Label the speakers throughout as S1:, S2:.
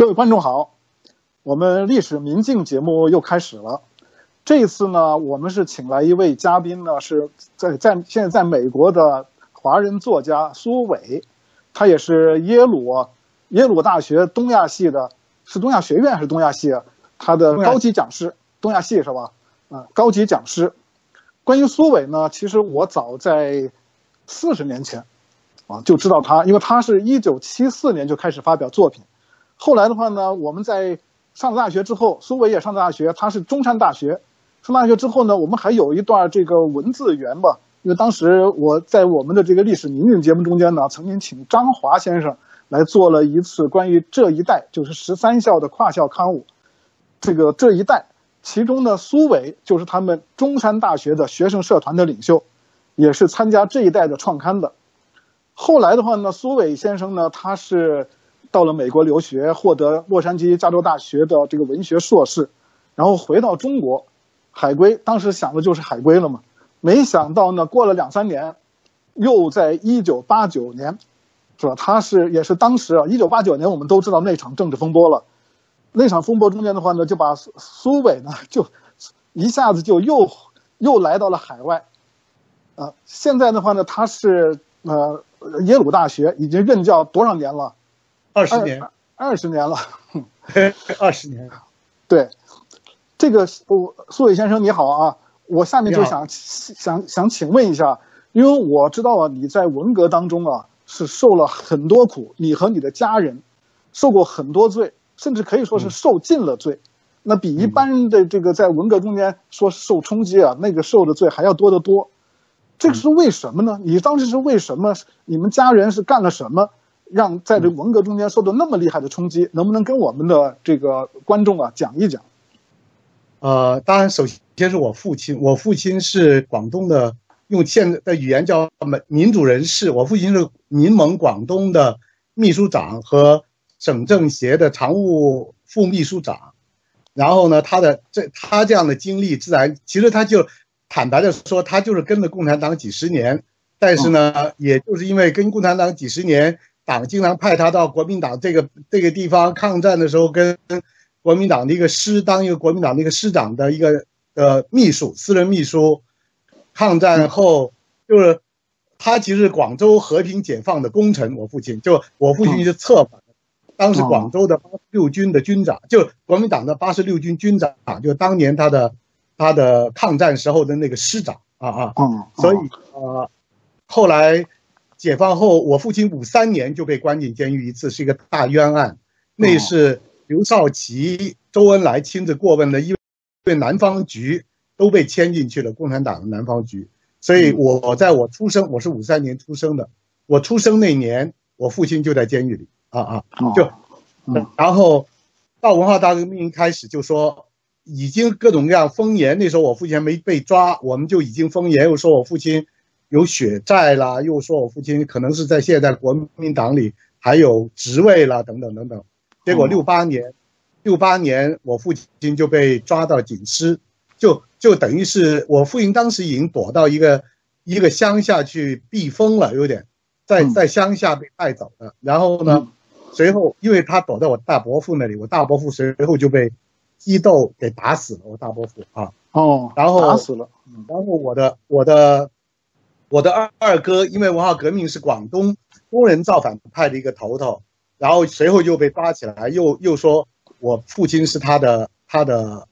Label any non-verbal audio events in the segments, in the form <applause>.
S1: 各位观众好，我们历史明镜节目又开始了。这一次呢，我们是请来一位嘉宾呢，是在在现在在美国的华人作家苏伟，他也是耶鲁耶鲁大学东亚系的，是东亚学院还是东亚系啊？他的高级讲师，东亚系是吧？啊，高级讲师。关于苏伟呢，其实我早在四十年前啊就知道他，因为他是一九七四年就开始发表作品。后来的话呢，我们在上了大学之后，苏伟也上了大学，他是中山大学。上大学之后呢，我们还有一段这个文字缘吧。因为当时我在我们的这个历史名人节目中间呢，曾经请张华先生来做了一次关于这一代，就是十三校的跨校刊物。这个这一代，其中呢，苏伟就是他们中山大学的学生社团的领袖，也是参加这一代的创刊的。后来的话呢，苏伟先生呢，他是。到了美国留学，获得洛杉矶加州大学的这个文学硕士，然后回到中国，海归。当时想的就是海归了嘛，没想到呢，过了两三年，又在一九八九年，是吧？他是也是当时啊，一九八九年我们都知道那场政治风波了，那场风波中间的话呢，就把苏苏伟呢就一下子就又又来到了海外，啊，现在的话呢，他是呃耶鲁大学已经任教多少年了？
S2: 二十年，
S1: 二十年了，<laughs>
S2: 二十年，
S1: 对，这个我苏伟先生你好啊，我下面就想想想请问一下，因为我知道啊你在文革当中啊是受了很多苦，你和你的家人受过很多罪，甚至可以说是受尽了罪，那比一般的这个在文革中间说受冲击啊，那个受的罪还要多得多，这个是为什么呢？你当时是为什么？你们家人是干了什么？让在这文革中间受到那么厉害的冲击，能不能跟我们的这个观众啊讲一讲？
S2: 呃，当然，首先是我父亲，我父亲是广东的，用现在的语言叫民民主人士。我父亲是民盟广东的秘书长和省政协的常务副秘书长。然后呢，他的这他这样的经历，自然其实他就坦白的说，他就是跟着共产党几十年。但是呢，也就是因为跟共产党几十年。党经常派他到国民党这个这个地方抗战的时候，跟国民党的一个师当一个国民党的一个师长的一个呃秘书，私人秘书。抗战后，就是他其实广州和平解放的功臣。我父亲就我父亲是策反，当时广州的八十六军的军长，就国民党的八十六军军长，就当年他的他的抗战时候的那个师长啊啊。所以呃，后来。解放后，我父亲五三年就被关进监狱一次，是一个大冤案。那是刘少奇、周恩来亲自过问的，因为南方局都被牵进去了，共产党的南方局。所以，我在我出生，我是五三年出生的，我出生那年，我父亲就在监狱里啊啊，就，然后到文化大革命开始，就说已经各种各样封言。那时候我父亲还没被抓，我们就已经封言，又说我父亲。有血债啦，又说我父亲可能是在现在国民党里还有职位啦，等等等等。结果六八年，六八年我父亲就被抓到警司，就就等于是我父亲当时已经躲到一个一个乡下去避风了，有点在在乡下被带走了。然后呢，随后因为他躲在我大伯父那里，我大伯父随后就被激斗给打死了。我大伯父啊，
S1: 哦，
S2: 然后
S1: 打死了，
S2: 然后我的我的。我的二二哥因为文化革命是广东工人造反派的一个头头，然后随后又被抓起来，又又说我父亲是他的他的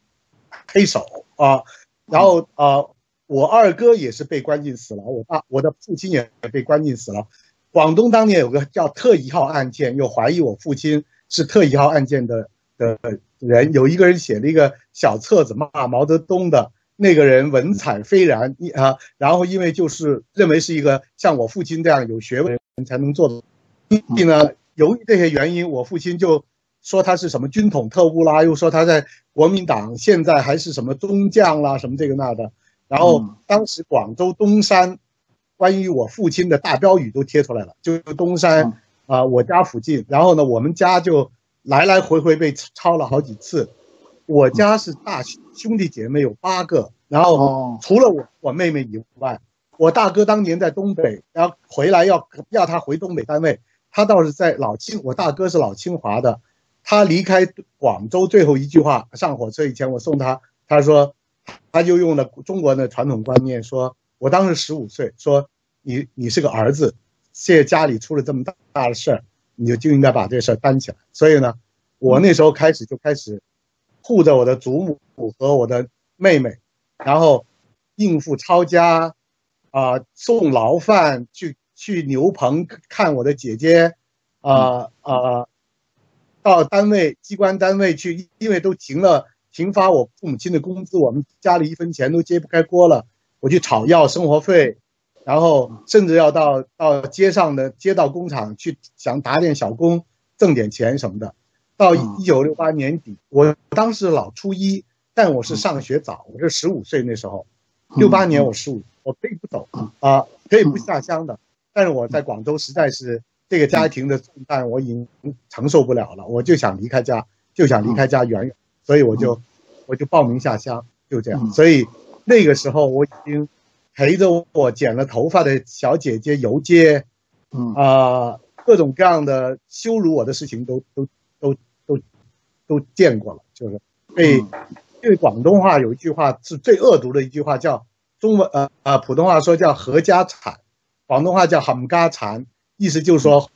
S2: 黑手啊，然后啊，我二哥也是被关进死牢，我爸我的父亲也被关进死牢。广东当年有个叫特一号案件，又怀疑我父亲是特一号案件的的人，有一个人写了一个小册子骂毛泽东的。那个人文采斐然，一啊，然后因为就是认为是一个像我父亲这样有学问人才能做的，所以呢，由于这些原因，我父亲就说他是什么军统特务啦，又说他在国民党现在还是什么中将啦，什么这个那的。然后当时广州东山，关于我父亲的大标语都贴出来了，就东山啊，我家附近。然后呢，我们家就来来回回被抄了好几次。我家是大兄弟姐妹有八个，然后除了我我妹妹以外，我大哥当年在东北，然后回来要要他回东北单位，他倒是在老清，我大哥是老清华的，他离开广州最后一句话，上火车以前我送他，他说，他就用了中国的传统观念，说我当时十五岁，说你你是个儿子，现在家里出了这么大大的事儿，你就就应该把这事儿担起来。所以呢，我那时候开始就开始护着我的祖母和我的妹妹，然后应付抄家，啊，送牢饭，去去牛棚看我的姐姐，啊啊。到单位机关单位去，因为都停了，停发我父母亲的工资，我们家里一分钱都揭不开锅了。我去讨要生活费，然后甚至要到到街上的街道工厂去，想打点小工挣点钱什么的。到一九六八年底，我当时老初一，但我是上学早，我是十五岁那时候。六八年我十五，我可以不走啊，可以不下乡的，但是我在广州实在是。这个家庭的重担我已经承受不了了，我就想离开家，就想离开家远远，所以我就我就报名下乡，就这样。所以那个时候我已经陪着我剪了头发的小姐姐游街，
S1: 嗯。
S2: 啊，各种各样的羞辱我的事情都都都见过了，就是被因为广东话有一句话是最恶毒的一句话，叫中文呃呃普通话说叫合家产，广东话叫冚家产。意思就是说，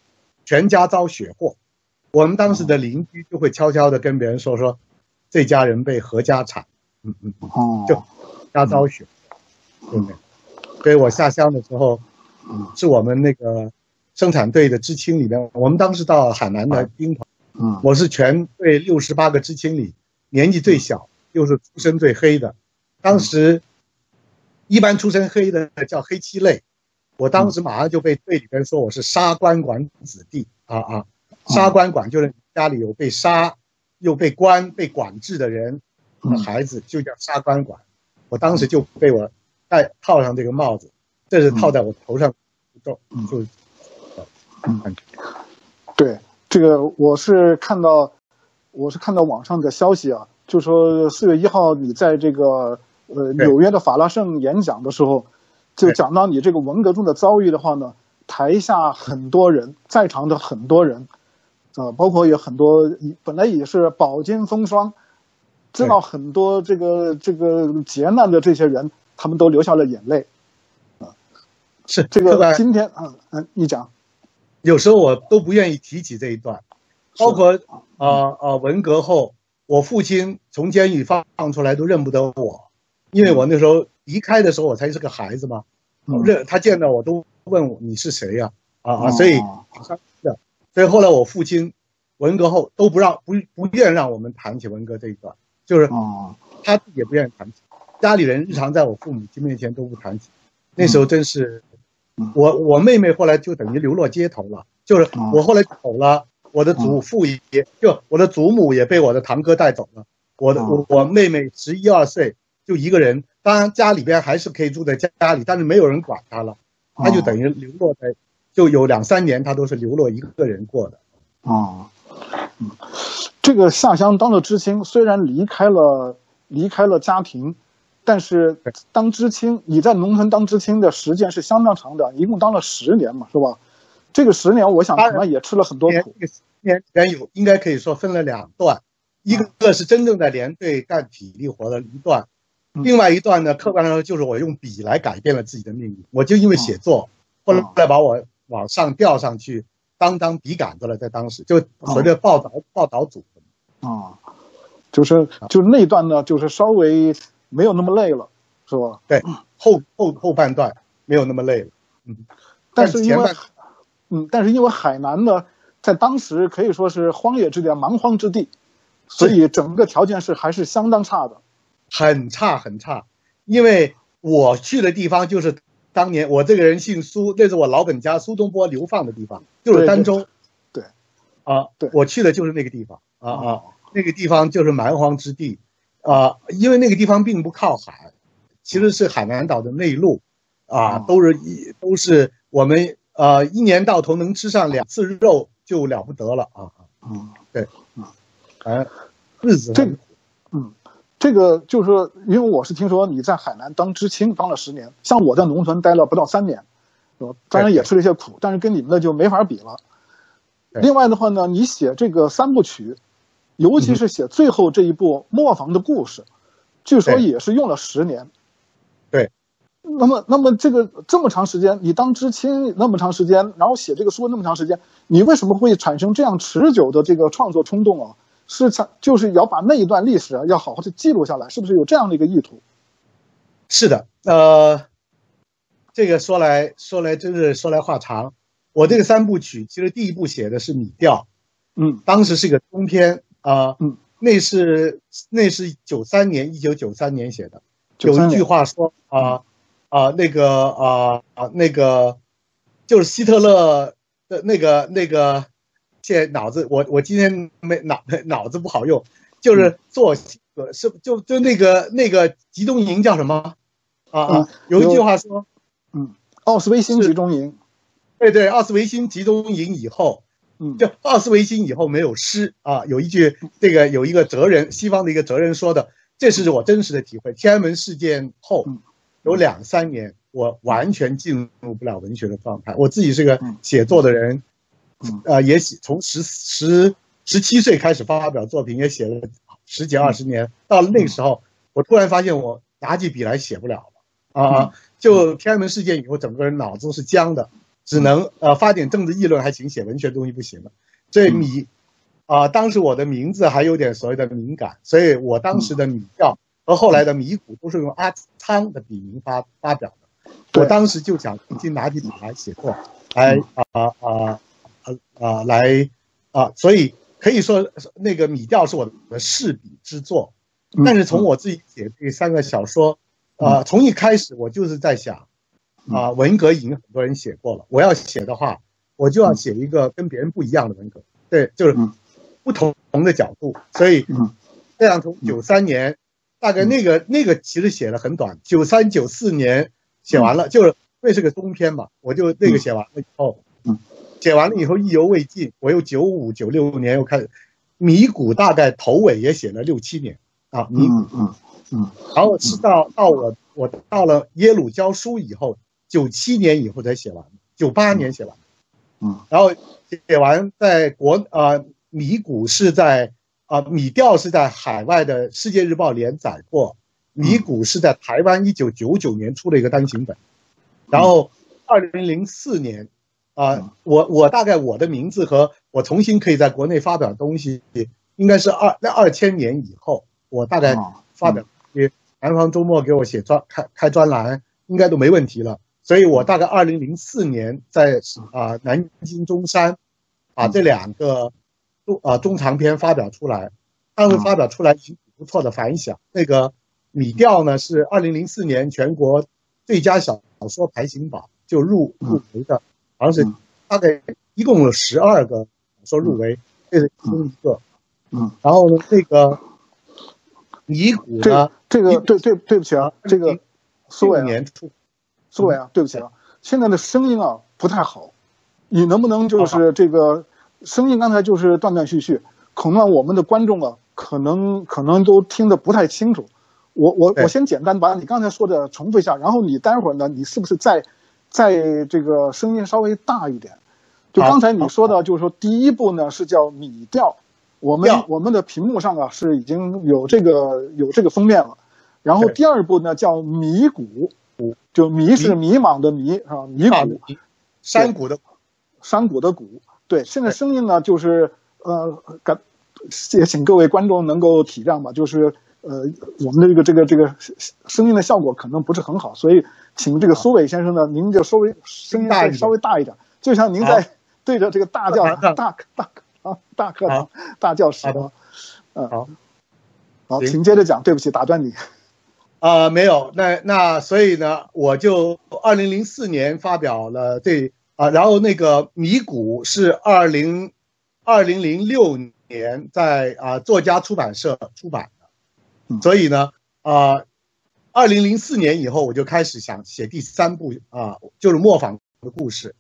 S2: 全家遭血祸。我们当时的邻居就会悄悄的跟别人说说，这家人被合家产，嗯嗯，就家遭血，对不对？所以我下乡的时候，是我们那个生产队的知青里面，我们当时到海南的兵团，
S1: 嗯，
S2: 我是全队六十八个知青里年纪最小，又是出身最黑的。当时一般出身黑的叫黑七类。我当时马上就被队里边说我是杀官管子弟啊啊，杀官管就是家里有被杀又被关被管制的人的孩子就叫杀官管，我当时就被我戴套上这个帽子，这是套在我头上，就就，
S1: 嗯，对，这个我是看到我是看到网上的消息啊，就说四月一号你在这个呃纽约的法拉盛演讲的时候。就讲到你这个文革中的遭遇的话呢，台下很多人在场的很多人，啊，包括有很多本来也是饱经风霜，知道很多这个这个劫难的这些人，他们都流下了眼泪，啊，
S2: 是
S1: 这个今天啊嗯，你讲，
S2: 有时候我都不愿意提起这一段，包括啊啊文革后，我父亲从监狱放放出来都认不得我，因为我那时候。离开的时候我才是个孩子嘛，认他见到我都问我你是谁呀？啊啊，所以所以后来我父亲文革后都不让不不愿让我们谈起文革这一段，就是他也不愿意谈起，家里人日常在我父母亲面前都不谈起。那时候真是，我我妹妹后来就等于流落街头了，就是我后来走了，我的祖父也就我的祖母也被我的堂哥带走了，我的我我妹妹十一二岁就一个人。当然，家里边还是可以住在家里，但是没有人管她了，她就等于流落在，就有两三年她都是流落一个人过的。
S1: 啊，嗯，这个下乡当了知青，虽然离开了离开了家庭，但是当知青，你在农村当知青的时间是相当长的，一共当了十年嘛，是吧？这个十年，我想可能也吃了很多苦。
S2: 年里边有应该可以说分了两段，一个是真正的连队干体力活的一段。另外一段呢，客观上说就是我用笔来改变了自己的命运。我就因为写作，后来把我往上调上去当当笔杆子了，在当时就随着报道报道组。
S1: 啊，就是就那段呢，就是稍微没有那么累了，是吧？
S2: 对，后后后半段没有那么累了。嗯，
S1: 但是因为嗯，但是因为海南呢，在当时可以说是荒野之地、蛮荒之地，所以整个条件是还是相当差的。
S2: 很差很差，因为我去的地方就是当年我这个人姓苏，那是我老本家苏东坡流放的地方，就是儋州。
S1: 对，
S2: 啊，
S1: 对，
S2: 我去的就是那个地方啊啊，那个地方就是蛮荒之地啊，因为那个地方并不靠海，其实是海南岛的内陆啊，都是一都是我们呃一年到头能吃上两次肉就了不得了啊
S1: 啊，
S2: 对，啊，日子
S1: 很苦，嗯。这个就是说，因为我是听说你在海南当知青当了十年，像我在农村待了不到三年，当然也吃了一些苦，但是跟你们的就没法比了。另外的话呢，你写这个三部曲，尤其是写最后这一部《磨坊的故事》，据说也是用了十年。
S2: 对。
S1: 那么，那么这个这么长时间，你当知青那么长时间，然后写这个书那么长时间，你为什么会产生这样持久的这个创作冲动啊？是想就是要把那一段历史啊，要好好的记录下来，是不是有这样的一个意图？
S2: 是的，呃，这个说来说来真是说来话长。我这个三部曲其实第一部写的是米调，
S1: 嗯，
S2: 当时是一个中篇啊，
S1: 嗯，
S2: 那是那是九三年，一九九三年写的。有一句话说啊啊，那个啊啊那个就是希特勒的那个那个，现在脑子我我今天没脑 <laughs> 脑子不好用，就是做是就就那个那个集中营叫什么啊啊？有一句话说，
S1: 嗯，奥斯维辛集中营。
S2: 对对，奥斯维辛集中营以后，
S1: 嗯，
S2: 就奥斯维辛以后没有诗啊。有一句，这个有一个哲人，西方的一个哲人说的，这是我真实的体会。天安门事件后，有两三年，我完全进入不了文学的状态。我自己是个写作的人，呃，也写从十十十七岁开始发表作品，也写了十几二十年。到了那个时候，我突然发现我拿起笔来写不了了啊！就天安门事件以后，整个人脑子是僵的。只能呃发点政治议论还行，写文学东西不行了。所以米，啊，当时我的名字还有点所谓的敏感，所以我当时的米调和后来的米谷都是用阿仓的笔名发发表的。我当时就想重新拿起笔来写作，来啊啊啊啊来啊，所以可以说那个米调是我的试笔之作。但是从我自己写这三个小说，啊，从一开始我就是在想。啊，文革已经很多人写过了。我要写的话，我就要写一个跟别人不一样的文革。对，就是不同的角度。所以，这样从九三年，大概那个那个其实写的很短，九三九四年写完了，就是因为是个冬篇嘛，我就那个写完了以后，写完了以后意犹未尽，我又九五九六年又开始，米谷大概头尾也写了六七年啊，米谷，
S1: 嗯嗯，
S2: 然后是到到我我到了耶鲁教书以后。九七年以后才写完，九八年写完，
S1: 嗯，
S2: 然后写完在国啊米谷是在啊米调是在海外的《世界日报》连载过，米谷是在台湾一九九九年出了一个单行本，然后二零零四年啊我我大概我的名字和我重新可以在国内发表东西，应该是二那二千年以后，我大概发表，南方周末给我写专开开专栏，应该都没问题了。所以我大概二零零四年在啊南京中山，把这两个中啊中长篇发表出来，当时发表出来挺不错的反响。那个米调呢是二零零四年全国最佳小说排行榜就入入围的，好像是大概一共有十二个小说入围，这是其中一个。
S1: 嗯，
S2: 然后呢这个尼古
S1: 呢，这个对对对不起啊，这个苏伟
S2: 年出。
S1: 苏伟啊，对不起啊，现在的声音啊不太好，你能不能就是这个声音刚才就是断断续续，可能我们的观众啊可能可能都听得不太清楚。我我我先简单把你刚才说的重复一下，然后你待会儿呢，你是不是再再这个声音稍微大一点？就刚才你说的，就是说第一步呢是叫米调，我们我们的屏幕上啊是已经有这个有这个封面了，然后第二步呢叫米谷。就迷是迷茫的迷啊，迷谷，
S2: 山谷的
S1: 山谷的谷。对，现在声音呢，就是呃，感也请各位观众能够体谅吧，就是呃，我们的这个这个这个声音的效果可能不是很好，所以请这个苏伟先生呢，您就稍微声音再稍微大一点，就像您在对着这个大教大大大啊大课堂大教室
S2: 啊，
S1: 嗯，好，好，请接着讲，对不起，打断你。
S2: 啊，没有，那那所以呢，我就二零零四年发表了这啊，然后那个米谷是二零二零零六年在啊作家出版社出版的，所以呢啊，二零零四年以后我就开始想写第三部啊，就是磨坊的故事。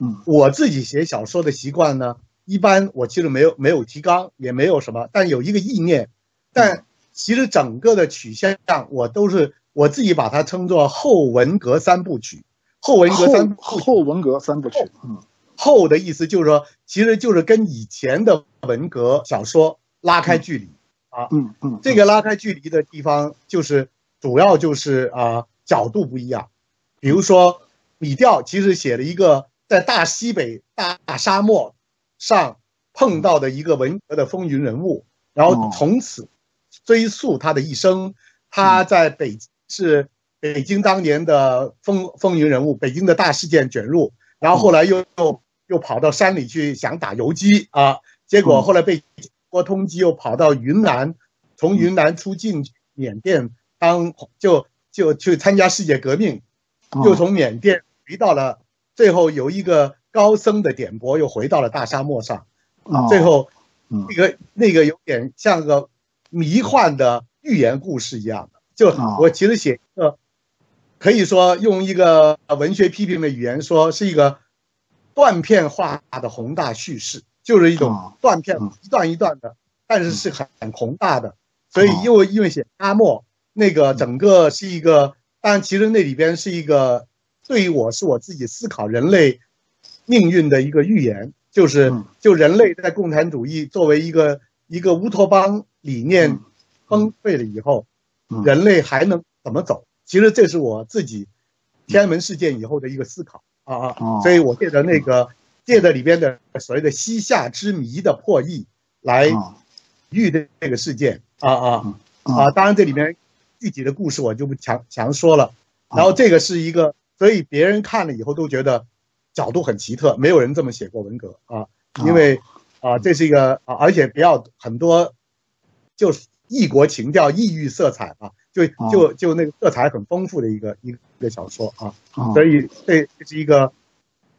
S1: 嗯，
S2: 我自己写小说的习惯呢，一般我其实没有没有提纲，也没有什么，但有一个意念，但。其实整个的取向我都是我自己把它称作后文革三部曲，后文革三
S1: 后文革三部曲。
S2: 嗯，后的意思就是说，其实就是跟以前的文革小说拉开距离啊。
S1: 嗯嗯，
S2: 这个拉开距离的地方就是主要就是啊角度不一样。比如说米调其实写了一个在大西北大沙漠上碰到的一个文革的风云人物，然后从此追溯他的一生。他在北是北京当年的风风云人物，北京的大事件卷入，然后后来又又又跑到山里去想打游击啊，结果后来被国通缉，又跑到云南，从云南出境缅甸当就就去参加世界革命，又从缅甸回到了，最后有一个高僧的点拨，又回到了大沙漠上，最后那个那个有点像个迷幻的。寓言故事一样的，就我其实写一个，可以说用一个文学批评的语言说，是一个断片化的宏大叙事，就是一种断片，一段一段的，但是是很很宏大的。所以因为因为写阿莫，那个整个是一个，但其实那里边是一个对于我是我自己思考人类命运的一个预言，就是就人类在共产主义作为一个一个乌托邦理念。崩溃了以后，人类还能怎么走？其实这是我自己天安门事件以后的一个思考啊啊！所以我借着那个借着里边的所谓的西夏之谜的破译来喻的这个事件啊啊啊！当然这里面具体的故事我就不强强说了。然后这个是一个，所以别人看了以后都觉得角度很奇特，没有人这么写过文革啊，因为啊这是一个啊，而且比较很多就是。异国情调、异域色彩啊，就就就那个色彩很丰富的一个一个小说啊，所以这这是一个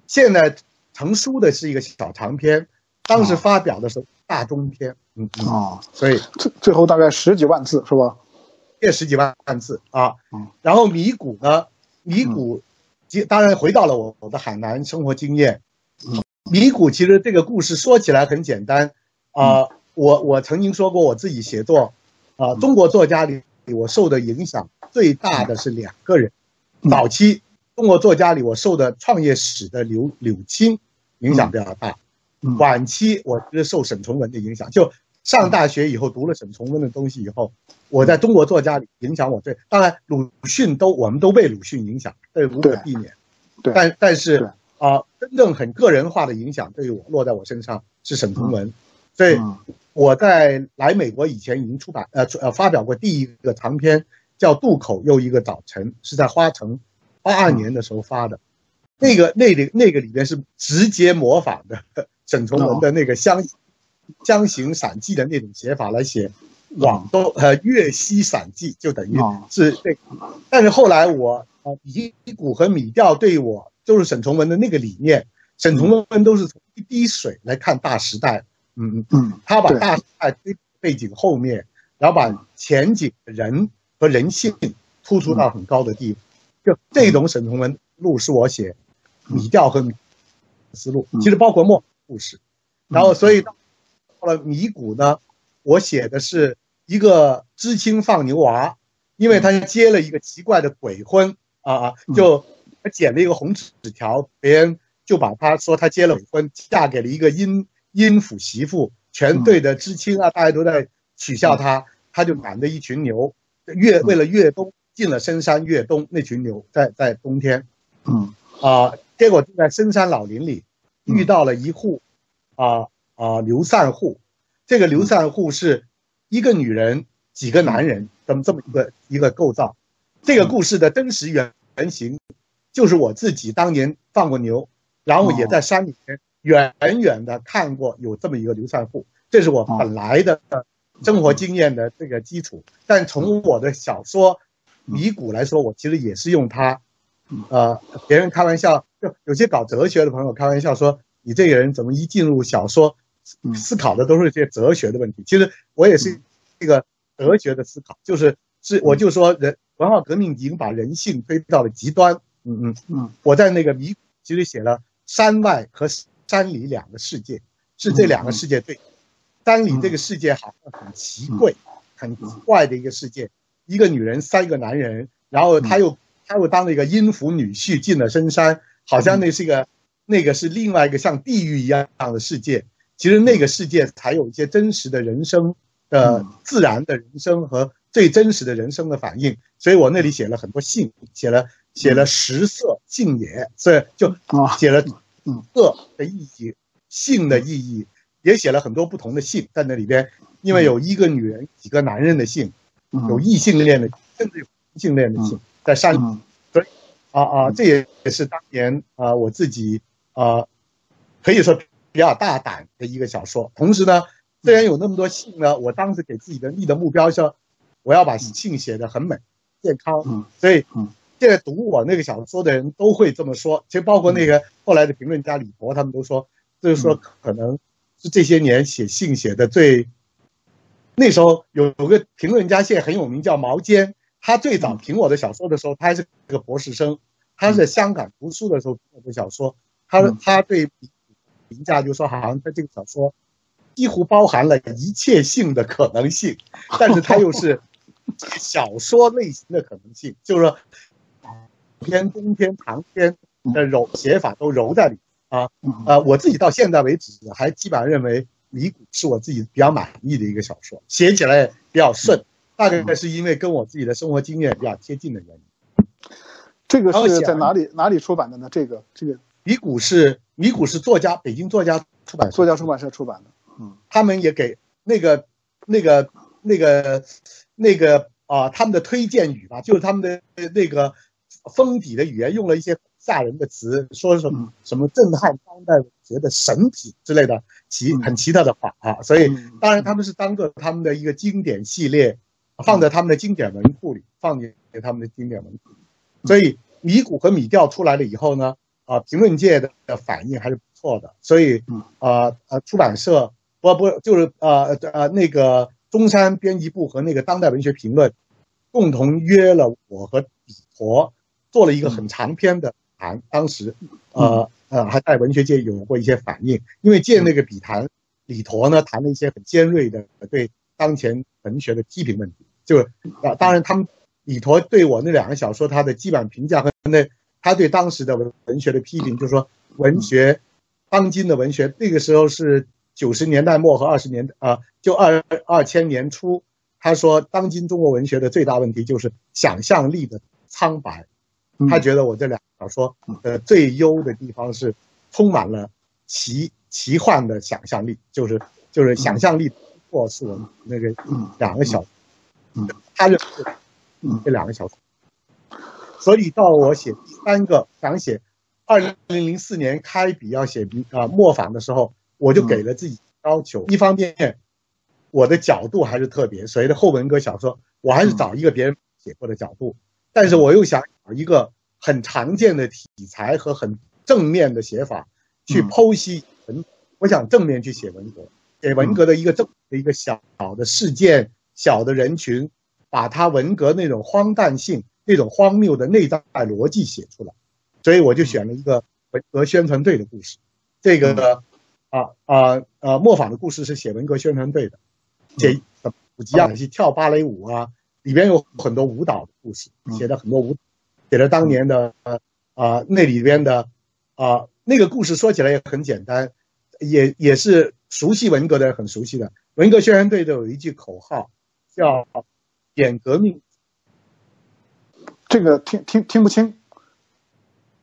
S2: 现在成书的是一个小长篇，当时发表的是大中篇，嗯啊，所以
S1: 最最后大概十几万字是吧？
S2: 这十几万字啊，然后米谷呢，米谷，当然回到了我我的海南生活经验，米谷其实这个故事说起来很简单啊。我我曾经说过，我自己写作，啊，中国作家里我受的影响最大的是两个人。早期中国作家里，我受的创业史的刘柳青影响比较大。晚期我是受沈从文的影响。就上大学以后读了沈从文的东西以后，我在中国作家里影响我最。当然鲁迅都我们都被鲁迅影响，这无可避免。
S1: 对。
S2: 但但是啊，真正很个人化的影响对于我落在我身上是沈从文。所以我在来美国以前已经出版呃呃发表过第一个长篇，叫《渡口又一个早晨》，是在花城八二年的时候发的。那个那里那个里边是直接模仿的 <laughs> 沈从文的那个《湘江行散记》的那种写法来写广东呃粤西散记，就等于是这。但是后来我呃米谷和米调对我就是沈从文的那个理念，沈从文都是从一滴水来看大时代。嗯嗯他把大时代背景后面，然后把前景人和人性突出到很高的地步，就这种沈从文路是我写米调和思路，其实包括末故事，然后所以到了米谷呢，我写的是一个知青放牛娃，因为他接了一个奇怪的鬼婚啊啊，就他捡了一个红纸条，别人就把他说他结了鬼婚，嫁给了一个阴。阴府媳妇，全队的知青啊，大家都在取笑他，他就赶着一群牛，越为了越冬进了深山越冬，那群牛在在冬天，
S1: 嗯。
S2: 啊，结果就在深山老林里遇到了一户啊啊流散户，这个流散户是一个女人几个男人这么这么一个一个构造，这个故事的真实原原型就是我自己当年放过牛，然后也在山里面。远远的看过有这么一个流散户，这是我本来的生活经验的这个基础。但从我的小说《迷谷》来说，我其实也是用它。呃，别人开玩笑，就有些搞哲学的朋友开玩笑说：“你这个人怎么一进入小说，思考的都是这些哲学的问题？”其实我也是这个哲学的思考，就是是我就说人文化革命已经把人性推到了极端。嗯嗯嗯，我在那个《迷》其实写了山外和。山里两个世界，是这两个世界对。山里这个世界好像很奇怪、很怪的一个世界，一个女人三个男人，然后他又他又当了一个音符女婿进了深山，好像那是一个那个是另外一个像地狱一样的世界。其实那个世界才有一些真实的人生的自然的人生和最真实的人生的反应，所以我那里写了很多信，写了写了食色性也，所以就写了色的意义、性的意义，也写了很多不同的性在那里边，因为有一个女人、几个男人的性，有异性恋的，甚至有同性恋的性在山里，所以啊啊，这也也是当年啊我自己啊可以说比较大胆的一个小说，同时呢。虽然有那么多性呢，我当时给自己的立的目标是，我要把性写得很美、健康。所以，现在读我那个小说的人都会这么说。其实，包括那个后来的评论家李博，他们都说，就是说可能是这些年写信写的最。那时候有有个评论家现在很有名，叫毛尖。他最早评我的小说的时候，他还是个博士生。他在香港读书的时候评我的小说，他他对评价就说，好像他这个小说。几乎包含了一切性的可能性，但是他又是小说类型的可能性，就是说篇、中篇、长篇的揉写法都揉在里啊。呃，我自己到现在为止还基本上认为《迷谷》是我自己比较满意的一个小说，写起来比较顺，大概是因为跟我自己的生活经验比较贴近的原因。
S1: 这个是在哪里哪里出版的呢？这个这个《
S2: 迷谷》是《迷谷》是作家北京作家出版
S1: 作家出版社出版的。
S2: 嗯，他们也给那个、那个、那个、那个啊，他们的推荐语吧，就是他们的那个封底的语言，用了一些吓人的词，说什么什么震撼当代文学的神品之类的奇很奇特的话啊。所以，当然他们是当做他们的一个经典系列，放在他们的经典文库里，放进给他们的经典文库。所以，米谷和米调出来了以后呢，啊，评论界的反应还是不错的。所以，啊呃，出版社。不不，就是呃呃那个中山编辑部和那个当代文学评论，共同约了我和李陀，做了一个很长篇的谈。当时，呃呃还在文学界有过一些反应，因为借那个笔谈，李陀呢谈了一些很尖锐的对当前文学的批评问题。就啊，当然他们李陀对我那两个小说他的基本评价和那他对当时的文文学的批评，就是说文学，当今的文学那个时候是。九十年代末和二十年啊，就二二千年初，他说，当今中国文学的最大问题就是想象力的苍白。他觉得我这两小说呃最优的地方是充满了奇奇幻的想象力，就是就是想象力或是我们那个两个小，他认为这两个小说。所以到我写第三个想写二零零四年开笔要写笔啊磨坊的时候。我就给了自己要求，一方面，我的角度还是特别，所谓的后文革小说，我还是找一个别人写过的角度，但是我又想找一个很常见的题材和很正面的写法去剖析文，我想正面去写文革，给文革的一个正的一个小的事件、小的人群，把他文革那种荒诞性、那种荒谬的内在逻辑写出来，所以我就选了一个文革宣传队的故事，这个。啊啊啊！磨坊的故事是写文革宣传队的，写普吉亚去跳芭蕾舞啊，里边有很多舞蹈的故事，写的很多舞，写的当年的啊那里边的啊那个故事说起来也很简单，也也是熟悉文革的人很熟悉的。文革宣传队的有一句口号叫“演革命”，
S1: 这个听听听不清，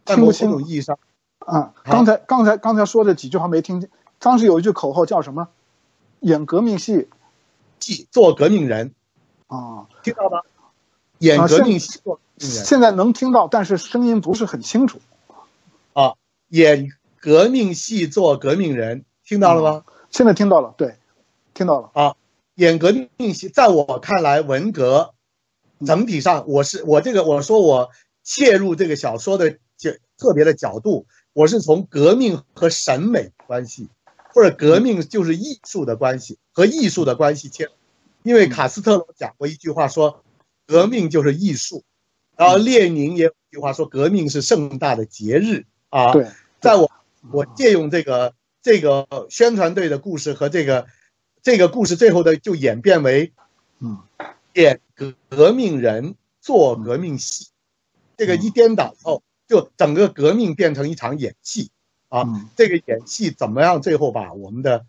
S2: 听不清。某种意义上。
S1: 啊，刚才刚才刚才说的几句话没听见。当时有一句口号叫什么？演革命戏，
S2: 戏做革命人。
S1: 啊，
S2: 听到吗？演革命戏。
S1: 现在能听到，但是声音不是很清楚。
S2: 啊，演革命戏做革命人，听到了吗？
S1: 现在听到了，对，听到了。
S2: 啊，演革命戏，在我看来，文革整体上，我是我这个我说我切入这个小说的角特别的角度。我是从革命和审美关系，或者革命就是艺术的关系和艺术的关系切，因为卡斯特罗讲过一句话说，革命就是艺术，然后列宁也有一句话说，革命是盛大的节日。啊。
S1: 对，
S2: 在我我借用这个这个宣传队的故事和这个这个故事最后的就演变为，
S1: 嗯，
S2: 演革革命人做革命戏，这个一颠倒以后。就整个革命变成一场演戏，啊，这个演戏怎么样？最后把我们的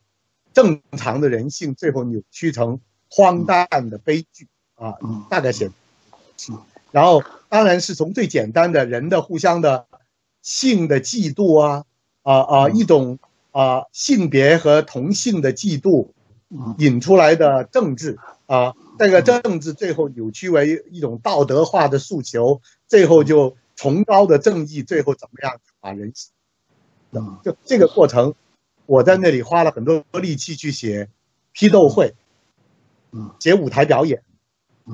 S2: 正常的人性最后扭曲成荒诞的悲剧啊，大概写。然后当然是从最简单的人的互相的性的嫉妒啊啊啊一种啊性别和同性的嫉妒引出来的政治啊，这个政治最后扭曲为一种道德化的诉求，最后就崇高的正义最后怎么样把人，就这个过程，我在那里花了很多力气去写批斗会，写舞台表演。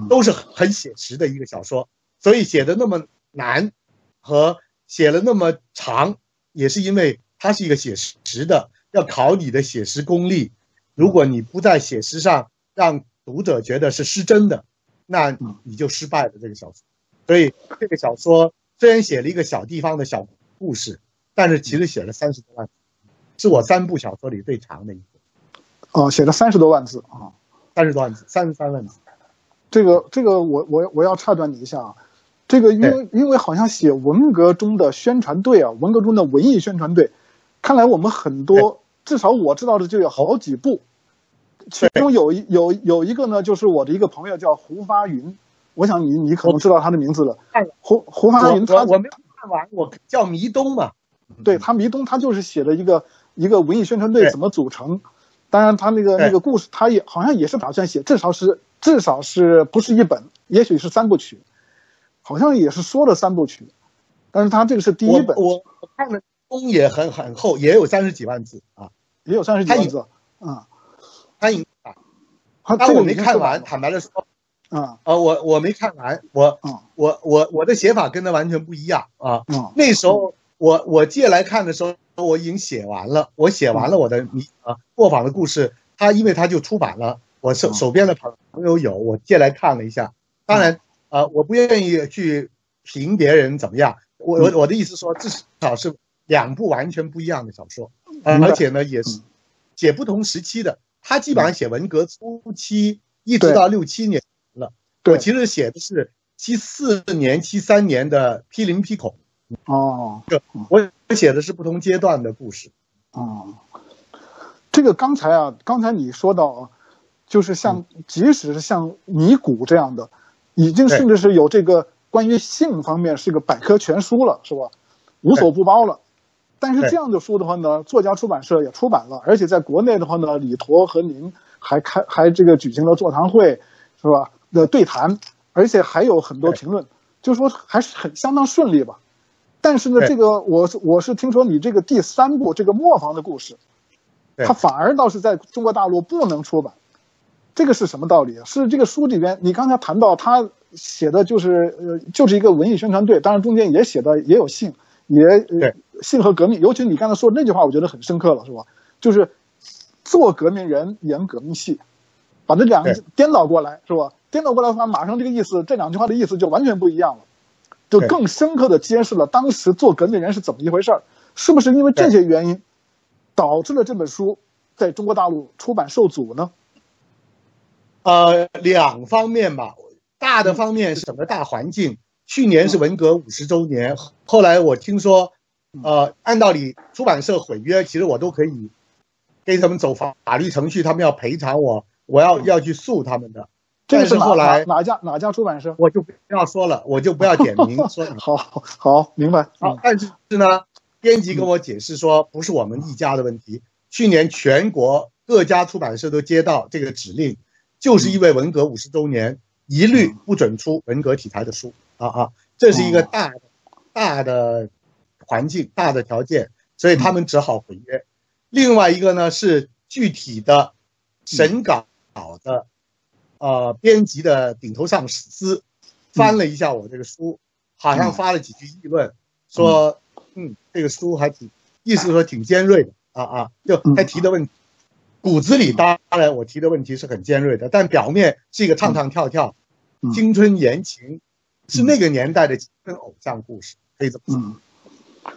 S2: 都是很写实的一个小说，所以写的那么难，和写了那么长，也是因为它是一个写实的，要考你的写实功力。如果你不在写实上让读者觉得是失真的，那你就失败了这个小说。所以这个小说虽然写了一个小地方的小故事，但是其实写了三十多万字，是我三部小说里最长的一个。
S1: 哦，写了三十多万字啊，
S2: 三十多万字，三十三万字。
S1: 这个这个我我我要插断你一下啊，这个因为因为好像写文革中的宣传队啊，文革中的文艺宣传队，看来我们很多至少我知道的就有好几部，其中有一有有一个呢，就是我的一个朋友叫胡发云，我想你你可能知道他的名字了。胡胡发云，他
S2: 我没有看完，我叫迷东嘛，
S1: 对他迷东，他就是写的一个一个文艺宣传队怎么组成，当然他那个那个故事，他也好像也是打算写，至少是。至少是不是一本，也许是三部曲，好像也是说了三部曲，但是他这个是第一本。
S2: 我我看了，封也很很厚，也有三十几万字啊，
S1: 也有三十几万字啊。
S2: 他影啊，但我没看完，坦白的说，
S1: 啊
S2: 啊，我我没看完，我我我我的写法跟他完全不一样啊。那时候我我借来看的时候，我已经写完了，我写完了我的你啊过访的故事，他因为他就出版了。我手手边的朋朋友有，我借来看了一下。当然，呃，我不愿意去评别人怎么样。我我我的意思说，至少是两部完全不一样的小说，而且呢，也是写不同时期的。他基本上写文革初期，一直到六七年了。我其实写的是七四年、七三年的批林批孔。
S1: 哦，
S2: 我写的是不同阶段的故事。
S1: 哦，这个刚才啊，刚才你说到。就是像，即使是像尼古这样的，已经甚至是有这个关于性方面是个百科全书了，是吧？无所不包了。但是这样的书的话呢，作家出版社也出版了，而且在国内的话呢，李陀和您还开还这个举行了座谈会，是吧？的对谈，而且还有很多评论，就是说还是很相当顺利吧。但是呢，这个我是我是听说你这个第三部这个磨坊的故事，它反而倒是在中国大陆不能出版。这个是什么道理？是这个书里边，你刚才谈到他写的就是呃，就是一个文艺宣传队，当然中间也写的也有性，也性和革命。尤其你刚才说的那句话，我觉得很深刻了，是吧？就是做革命人演革命戏，把这两个颠倒过来，是吧？颠倒过来的话，马上这个意思，这两句话的意思就完全不一样了，就更深刻的揭示了当时做革命人是怎么一回事儿。是不是因为这些原因，导致了这本书在中国大陆出版受阻呢？
S2: 呃，两方面吧，大的方面是整个大环境。去年是文革五十周年，后来我听说，呃，按道理出版社毁约，其实我都可以给他们走法法律程序，他们要赔偿我，我要要去诉他们的。
S1: 这
S2: 是后来
S1: 哪家哪家出版社？
S2: 我就不要说了，我就不要点名说。<laughs>
S1: 好好明白。
S2: 好，但是呢，编辑跟我解释说，不是我们一家的问题。去年全国各家出版社都接到这个指令。就是因为文革五十周年，一律不准出文革题材的书啊啊！这是一个大的、大的环境、大的条件，所以他们只好毁约。另外一个呢是具体的审稿的，呃，编辑的顶头上司翻了一下我这个书，好像发了几句议论，说嗯，这个书还挺，意思说挺尖锐的啊啊，就还提的问题。骨子里当然，我提的问题是很尖锐的，但表面是一个唱唱跳跳、青春言情，是那个年代的青春偶像故事，可以这么说。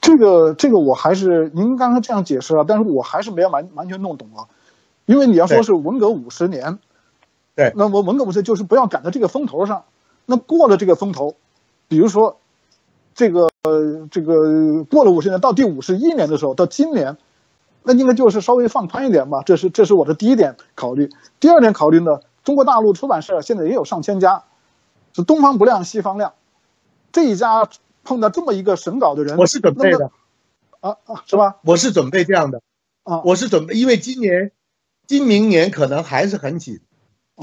S1: 这个这个我还是您刚刚这样解释了，但是我还是没有完完全弄懂啊。因为你要说是文革五十年，
S2: 对，
S1: 那我文革五十就是不要赶在这个风头上。那过了这个风头，比如说这个这个过了五十年，到第五十一年的时候，到今年。那应该就是稍微放宽一点吧，这是这是我的第一点考虑。第二点考虑呢，中国大陆出版社现在也有上千家，是东方不亮西方亮，这一家碰到这么一个审稿的人，
S2: 我是准备的，
S1: 啊啊，是吧？
S2: 我是准备这样的，
S1: 啊，
S2: 我是准备，因为今年、今明年可能还是很紧，
S1: 嗯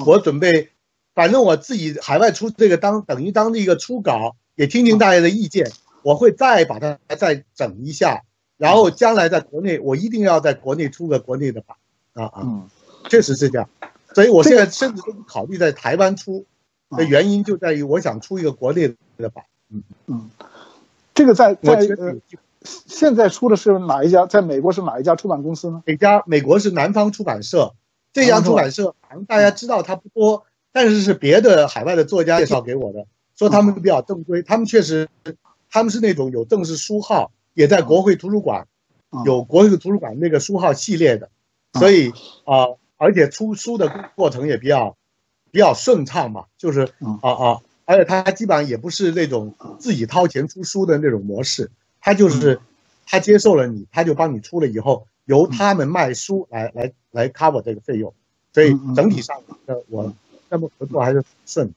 S2: 我准备，反正我自己海外出这个当等于当一个初稿，也听听大家的意见，我会再把它再整一下，然后将来在国内，我一定要在国内出个国内的版，啊啊，
S1: 嗯
S2: 确实是这样，所以我现在甚至都考虑在台湾出的原因就在于我想出一个国内的版，
S1: 嗯嗯，这个在在现在出的是哪一家？在美国是哪一家出版公司呢？
S2: 哪家美国是南方出版社，这家出版社好像大家知道它不多，但是是别的海外的作家介绍给我的，说他们比较正规，他们确实他们是那种有正式书号，也在国会图书馆
S1: 嗯
S2: 有国会图书馆那个书号系列的，所以啊、而且出书的过程也比较比较顺畅嘛，就是
S1: 嗯
S2: 啊啊，而且他基本上也不是那种自己掏钱出书的那种模式，他就是他接受了你，他就帮你出了以后，由他们卖书来来来 cover 这个费用，所以整体上呃我那么合作还是顺。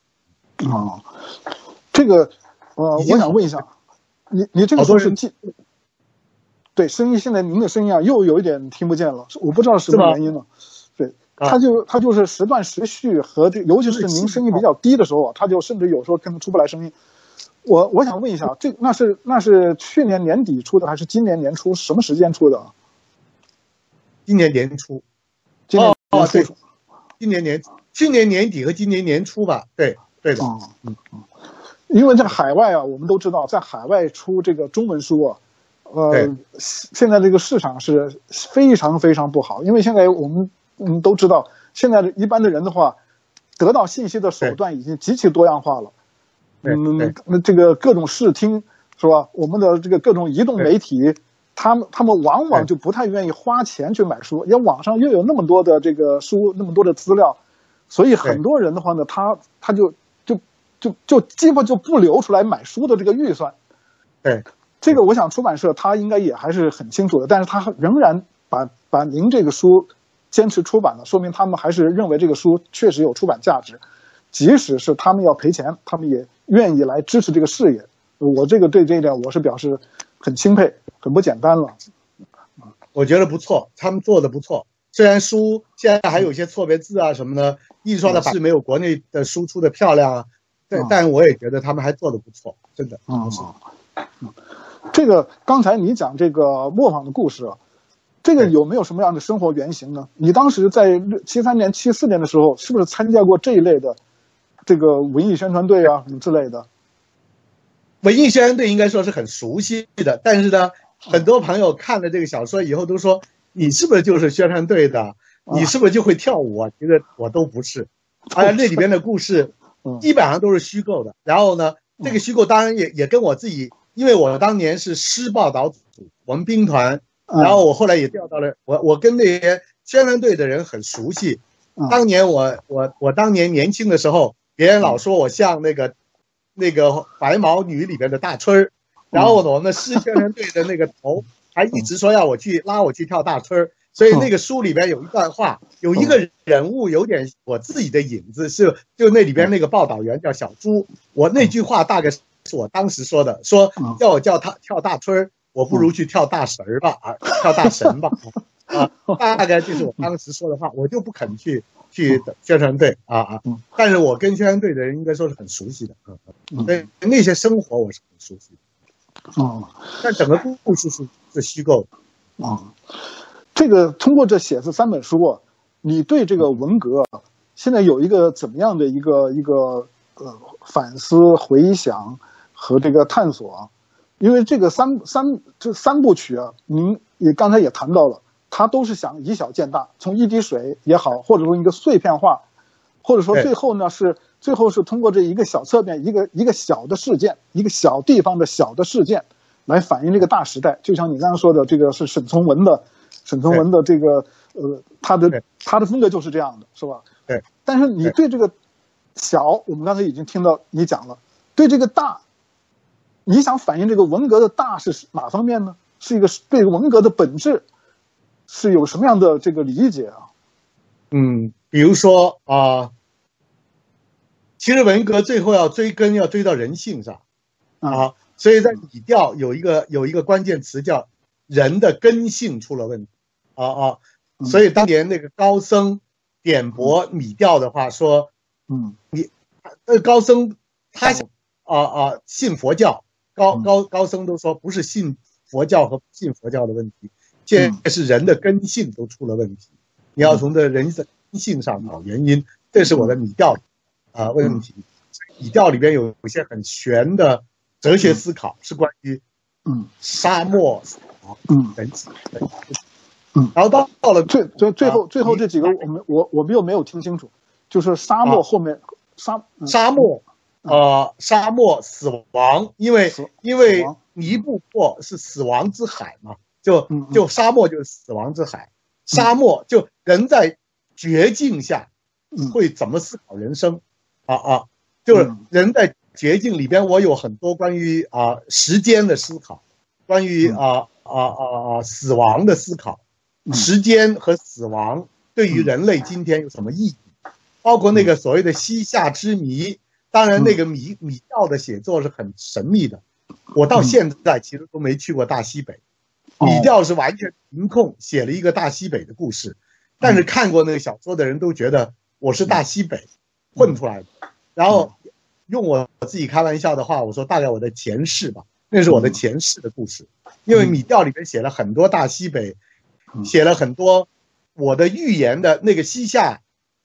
S1: 啊，这个呃，我想问一下，你你这个
S2: 好多人
S1: 书是进？对，声音现在您的声音啊，又有一点听不见了，我不知道什么原因了。对，
S2: 啊
S1: 它就他就是时断时续和这，尤其是您声音比较低的时候啊，它就甚至有时候可能出不来声音。我我想问一下，这那是那是去年年底出的还是今年年初？什么时间出的啊？
S2: 今年年初，
S1: 今年
S2: 今年年去年年底和今年年初吧，对对的，
S1: 啊，嗯嗯，因为在海外啊，我们都知道，在海外出这个中文书啊，呃
S2: 对，
S1: 现在这个市场是非常非常不好，因为现在我们嗯都知道，现在的一般的人的话，得到信息的手段已经极其多样化了，嗯，那这个各种视听是吧？我们的这个各种移动媒体。他们他们往往就不太愿意花钱去买书，因为网上又有那么多的这个书，那么多的资料，所以很多人的话呢，他他就就就就基本就不留出来买书的这个预算。
S2: 对，
S1: 这个我想出版社他应该也还是很清楚的，但是他仍然把把您这个书坚持出版了，说明他们还是认为这个书确实有出版价值，即使是他们要赔钱，他们也愿意来支持这个事业。我这个对这一点我是表示很钦佩，很不简单了。
S2: 我觉得不错，他们做的不错。虽然书现在还有一些错别字啊什么的，印刷的版式没有国内的输出的漂亮啊，对
S1: 嗯，
S2: 但我也觉得他们还做的不错，真的。
S1: 嗯，嗯这个刚才你讲这个磨坊的故事啊，这个有没有什么样的生活原型呢？你当时在七三年、七四年的时候，是不是参加过这一类的这个文艺宣传队啊什么之类的？
S2: 文艺宣传队应该说是很熟悉的，但是呢，很多朋友看了这个小说以后都说，你是不是就是宣传队的？你是不是就会跳舞啊？其实我都不是，而那里边的故事 <laughs>
S1: 嗯。
S2: 基本上都是虚构的。然后呢，这个虚构当然也也跟我自己，因为我当年是师报道组，我们兵团，
S1: 嗯。
S2: 然后我后来也调到了我我跟那些宣传队的人很熟悉。
S1: 嗯。
S2: 当年我我我当年年轻的时候，别人老说我像那个那个白毛女里边的大春儿，然后呢，我们诗宣传队的那个头还一直说要我去拉我去跳大春儿。所以那个书里边有一段话，有一个人物有点我自己的影子，是就那里边那个报道员叫小朱，我那句话大概是我当时说的，说叫我叫他跳大春儿，我不如去跳大神儿吧，啊，跳大神吧，<laughs> 啊，大概就是我当时说的话，我就不肯去去宣传队啊啊，但是我跟宣传队的人应该说是很熟悉的，嗯，对那些生活我是很熟悉的，
S1: 哦，
S2: 但整个故事是是虚构的，
S1: 啊、这个通过这写这三本书啊，你对这个文革啊现在有一个怎么样的一个一个呃反思、回想和这个探索？啊？因为这个三三这三部曲啊，您也刚才也谈到了，它都是想以小见大，从一滴水也好，或者说一个碎片化，或者说最后呢是最后是通过这一个小侧面，一个一个小的事件，一个小地方的小的事件，来反映这个大时代。就像你刚刚说的，这个是沈从文的，沈从文的这个呃，他的他的风格就是这样的，是吧？
S2: 对。
S1: 但是你对这个小，我们刚才已经听到你讲了，对这个大，你想反映这个文革的大是哪方面呢？是一个对文革的本质是有什么样的这个理解啊？
S2: 嗯，比如说啊、其实文革最后要追根，要追到人性上啊。所以在米调有一个有一个关键词叫人的根性出了问题啊啊。所以当年那个高僧点拨米调的话说，
S1: 嗯，
S2: 你呃高僧他啊啊信佛教，高高高僧都说不是信佛教和不信佛教的问题，这是人的根性都出了问题。你要从这人的根性上找原因，这是我的米调啊问题。米调里边有有些很玄的哲学思考，是关于
S1: 嗯。
S2: 沙漠啊
S1: 嗯
S2: 人性的。
S1: 嗯，
S2: 然后到到了
S1: 最最最后最后这几个我们我我们又没有听清楚，就是沙漠后面沙
S2: 沙漠呃沙漠死亡，因为因为尼布泊是死亡之海嘛，就就沙漠就是死亡之海。沙漠就人在绝境下会怎么思考人生，啊啊，就是人在绝境里边，我有很多关于啊时间的思考，关于啊啊啊啊死亡的思考，时间和死亡对于人类今天有什么意义？包括那个所谓的西夏之谜，当然那个谜谜道的写作是很神秘的，我到现在其实都没去过大西北。米调是完全凭空写了一个大西北的故事，但是看过那个小说的人都觉得我是大西北混出来的。然后用我自己开玩笑的话，我说大概我的前世吧，那是我的前世的故事。因为米调里面写了很多大西北，写了很多我的预言的那个西夏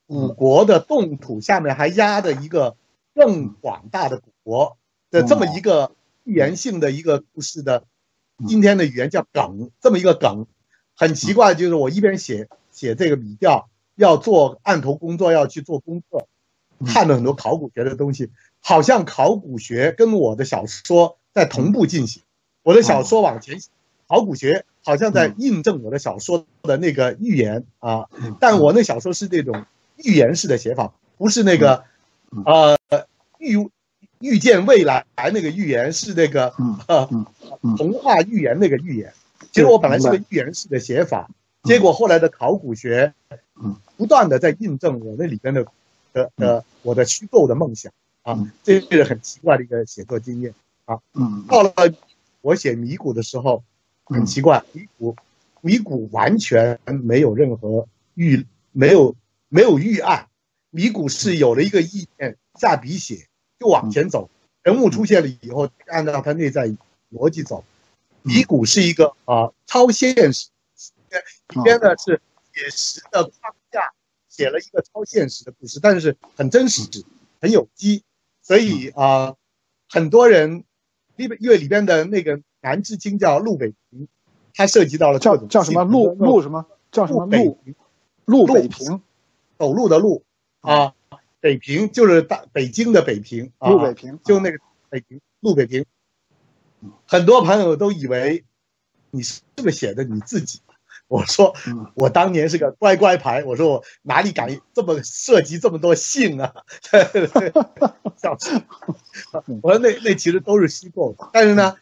S2: 古国的冻土下面还压着一个更广大的古国的这么一个预言性的一个故事的。今天的语言叫梗，这么一个梗，很奇怪，就是我一边写写这个米调，要做案头工作，要去做功课，看了很多考古学的东西，好像考古学跟我的小说在同步进行。我的小说往前，考古学好像在印证我的小说的那个预言啊。但我那小说是那种预言式的写法，不是那个呃预。预见未来那个预言是那个呃童话预言那个预言，其实我本来是个预言式的写法，结果后来的考古学，不断的在印证我那里边的的的我的虚构的梦想啊，这是很奇怪的一个写作经验啊。到了我写米谷的时候，很奇怪，米谷米谷完全没有任何预没有没有预案，米谷是有了一个意念下笔写。就往前走，人物出现了以后，按照他内在逻辑走。米谷是一个啊超现实，里边呢是写实的框架，写了一个超现实的故事，但是很真实，很有机。所以啊，很多人，因为因为里边的那个男知青叫陆北平，他涉及到了
S1: 叫叫什么陆陆什么叫什么陆陆北平，
S2: 走路的路啊。北平就是大北京的北平啊，
S1: 路北平
S2: 就那个北平路北平，很多朋友都以为你是这么写的你自己，我说我当年是个乖乖牌，我说我哪里敢这么涉及这么多姓啊？<laughs> 笑死！我说那那其实都是虚构的，但是呢，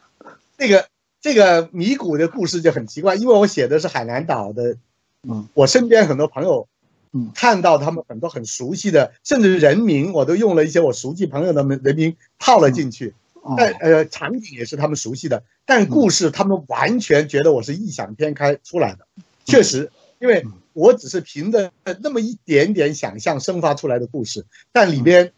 S2: 这个这个米谷的故事就很奇怪，因为我写的是海南岛的，
S1: 嗯，
S2: 我身边很多朋友。
S1: 嗯，
S2: 看到他们很多很熟悉的，甚至人名，我都用了一些我熟悉朋友的人名套了进去。但呃，场景也是他们熟悉的，但故事他们完全觉得我是异想天开出来的。确实，因为我只是凭着那么一点点想象生发出来的故事，但里边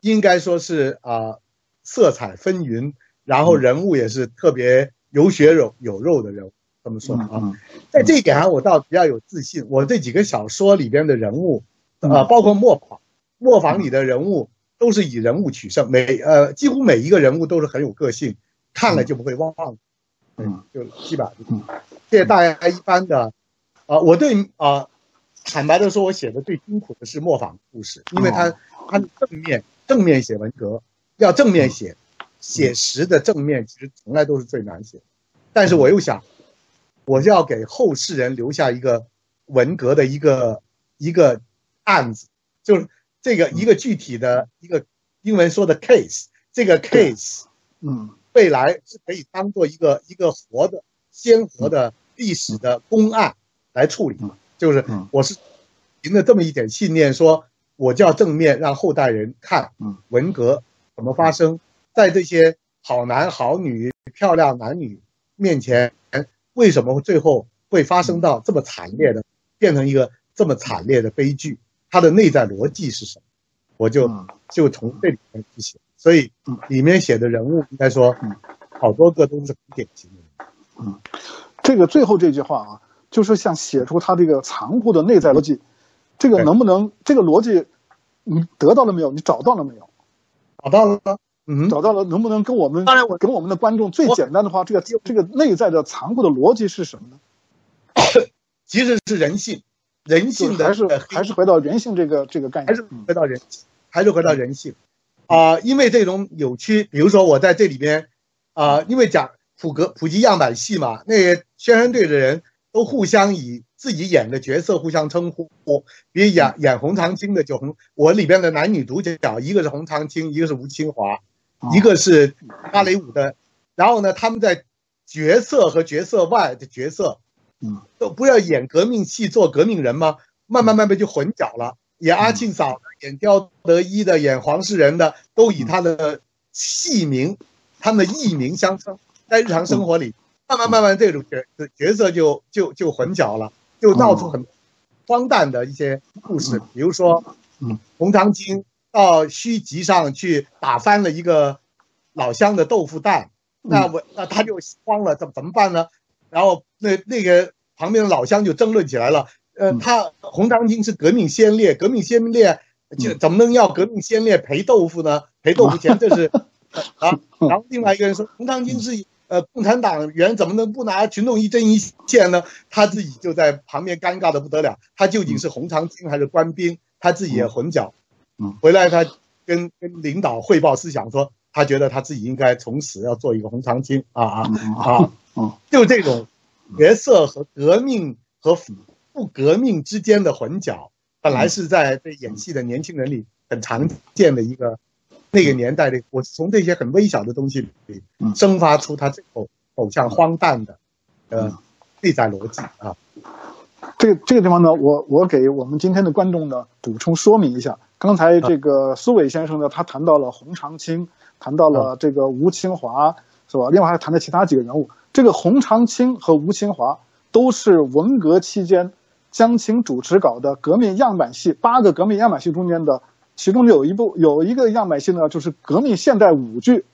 S2: 应该说是啊，色彩纷纭，然后人物也是特别有血有有肉的人物。这么说啊，在这一点上我倒比较有自信。我这几个小说里边的人物，啊，包括磨坊，磨坊里的人物都是以人物取胜，每呃几乎每一个人物都是很有个性，看了就不会忘。嗯，就基本上，这大家一般的，啊，我对啊，坦白的说，我写的最辛苦的是磨坊故事，因为他他正面正面写文革，要正面写写实的正面，其实从来都是最难写。但是我又想。我就要给后世人留下一个文革的一个一个案子，就是这个一个具体的一个英文说的 case，这个 case，
S1: 嗯，
S2: 未来是可以当做一个一个活的鲜活的历史的公案来处理。就是我是凭着这么一点信念说，我就要正面让后代人看
S1: 嗯，
S2: 文革怎么发生，在这些好男好女、漂亮男女面前，为什么最后会发生到这么惨烈的，变成一个这么惨烈的悲剧？它的内在逻辑是什么？我就
S1: 嗯
S2: 就从这里面去写，所以
S1: 嗯
S2: 里面写的人物应该说
S1: 嗯，
S2: 好多个都是很典型的。
S1: 嗯这个最后这句话啊，就是想写出他这个残酷的内在逻辑。这个能不能这个逻辑，你得到了没有？你找到了没有？
S2: 找到了，嗯，
S1: 找到了，能不能跟我们
S2: 当然我
S1: 跟我们的观众最简单的话，这个这个内在的残酷的逻辑是什么呢？<coughs>
S2: 其实是人性，人性的
S1: 还是
S2: 呃
S1: 还是回到人性这个这个概念。
S2: 还是，回到人性，还是回到人性。啊、因为这种扭曲，比如说我在这里边啊、因为讲普格普及样板戏嘛，那些宣传队的人都互相以自己演的角色互相称呼，比如演演红长青的就红，我里边的男女主角，一个是红长青，一个是吴清华，
S1: 哦
S2: 一个是芭蕾舞的，然后呢，他们在角色和角色外的角色，
S1: 嗯，
S2: 都不要演革命戏做革命人吗？慢慢慢慢就混淆了。演阿庆嫂的、演刁德一的、演黄世仁的，都以他的戏名、他们的艺名相称，在日常生活里，慢慢慢慢这种角角色就就就混淆了，就闹出很荒诞的一些故事，比如说，
S1: 嗯，
S2: 洪长青到虚集上去打翻了一个老乡的豆腐蛋，那我那他就慌了，怎怎么办呢？然后那那个旁边的老乡就争论起来了。呃，
S1: 嗯
S2: 他洪长青是革命先烈，革命先烈就怎么能要革命先烈赔豆腐呢？赔豆腐钱这是 <laughs> 啊。然后另外一个人说，洪长青是呃共产党员，怎么能不拿群众一针一线呢？他自己就在旁边尴尬的不得了。他究竟是洪长青还是官兵？他自己也混淆。
S1: 嗯，
S2: 回来他跟跟领导汇报思想说，他觉得他自己应该从此要做一个红长青啊啊
S1: 嗯
S2: 啊！
S1: 嗯
S2: 就这种角色和革命和不革命之间的混淆，本来是在这演戏的年轻人里很常见的一个那个年代的。我是从这些很微小的东西里
S1: 嗯
S2: 生发出他这种走向荒诞的
S1: 嗯
S2: 呃内在逻辑啊。
S1: 这个这个地方呢，我我给我们今天的观众呢补充说明一下。刚才这个苏伟先生呢，他谈到了洪长青，谈到了这个吴清华，是吧？另外还谈了其他几个人物。这个洪长青和吴清华都是文革期间江青主持搞的革命样板戏，八个革命样板戏中间的，其中有一部有一个样板戏呢，就是革命现代舞剧，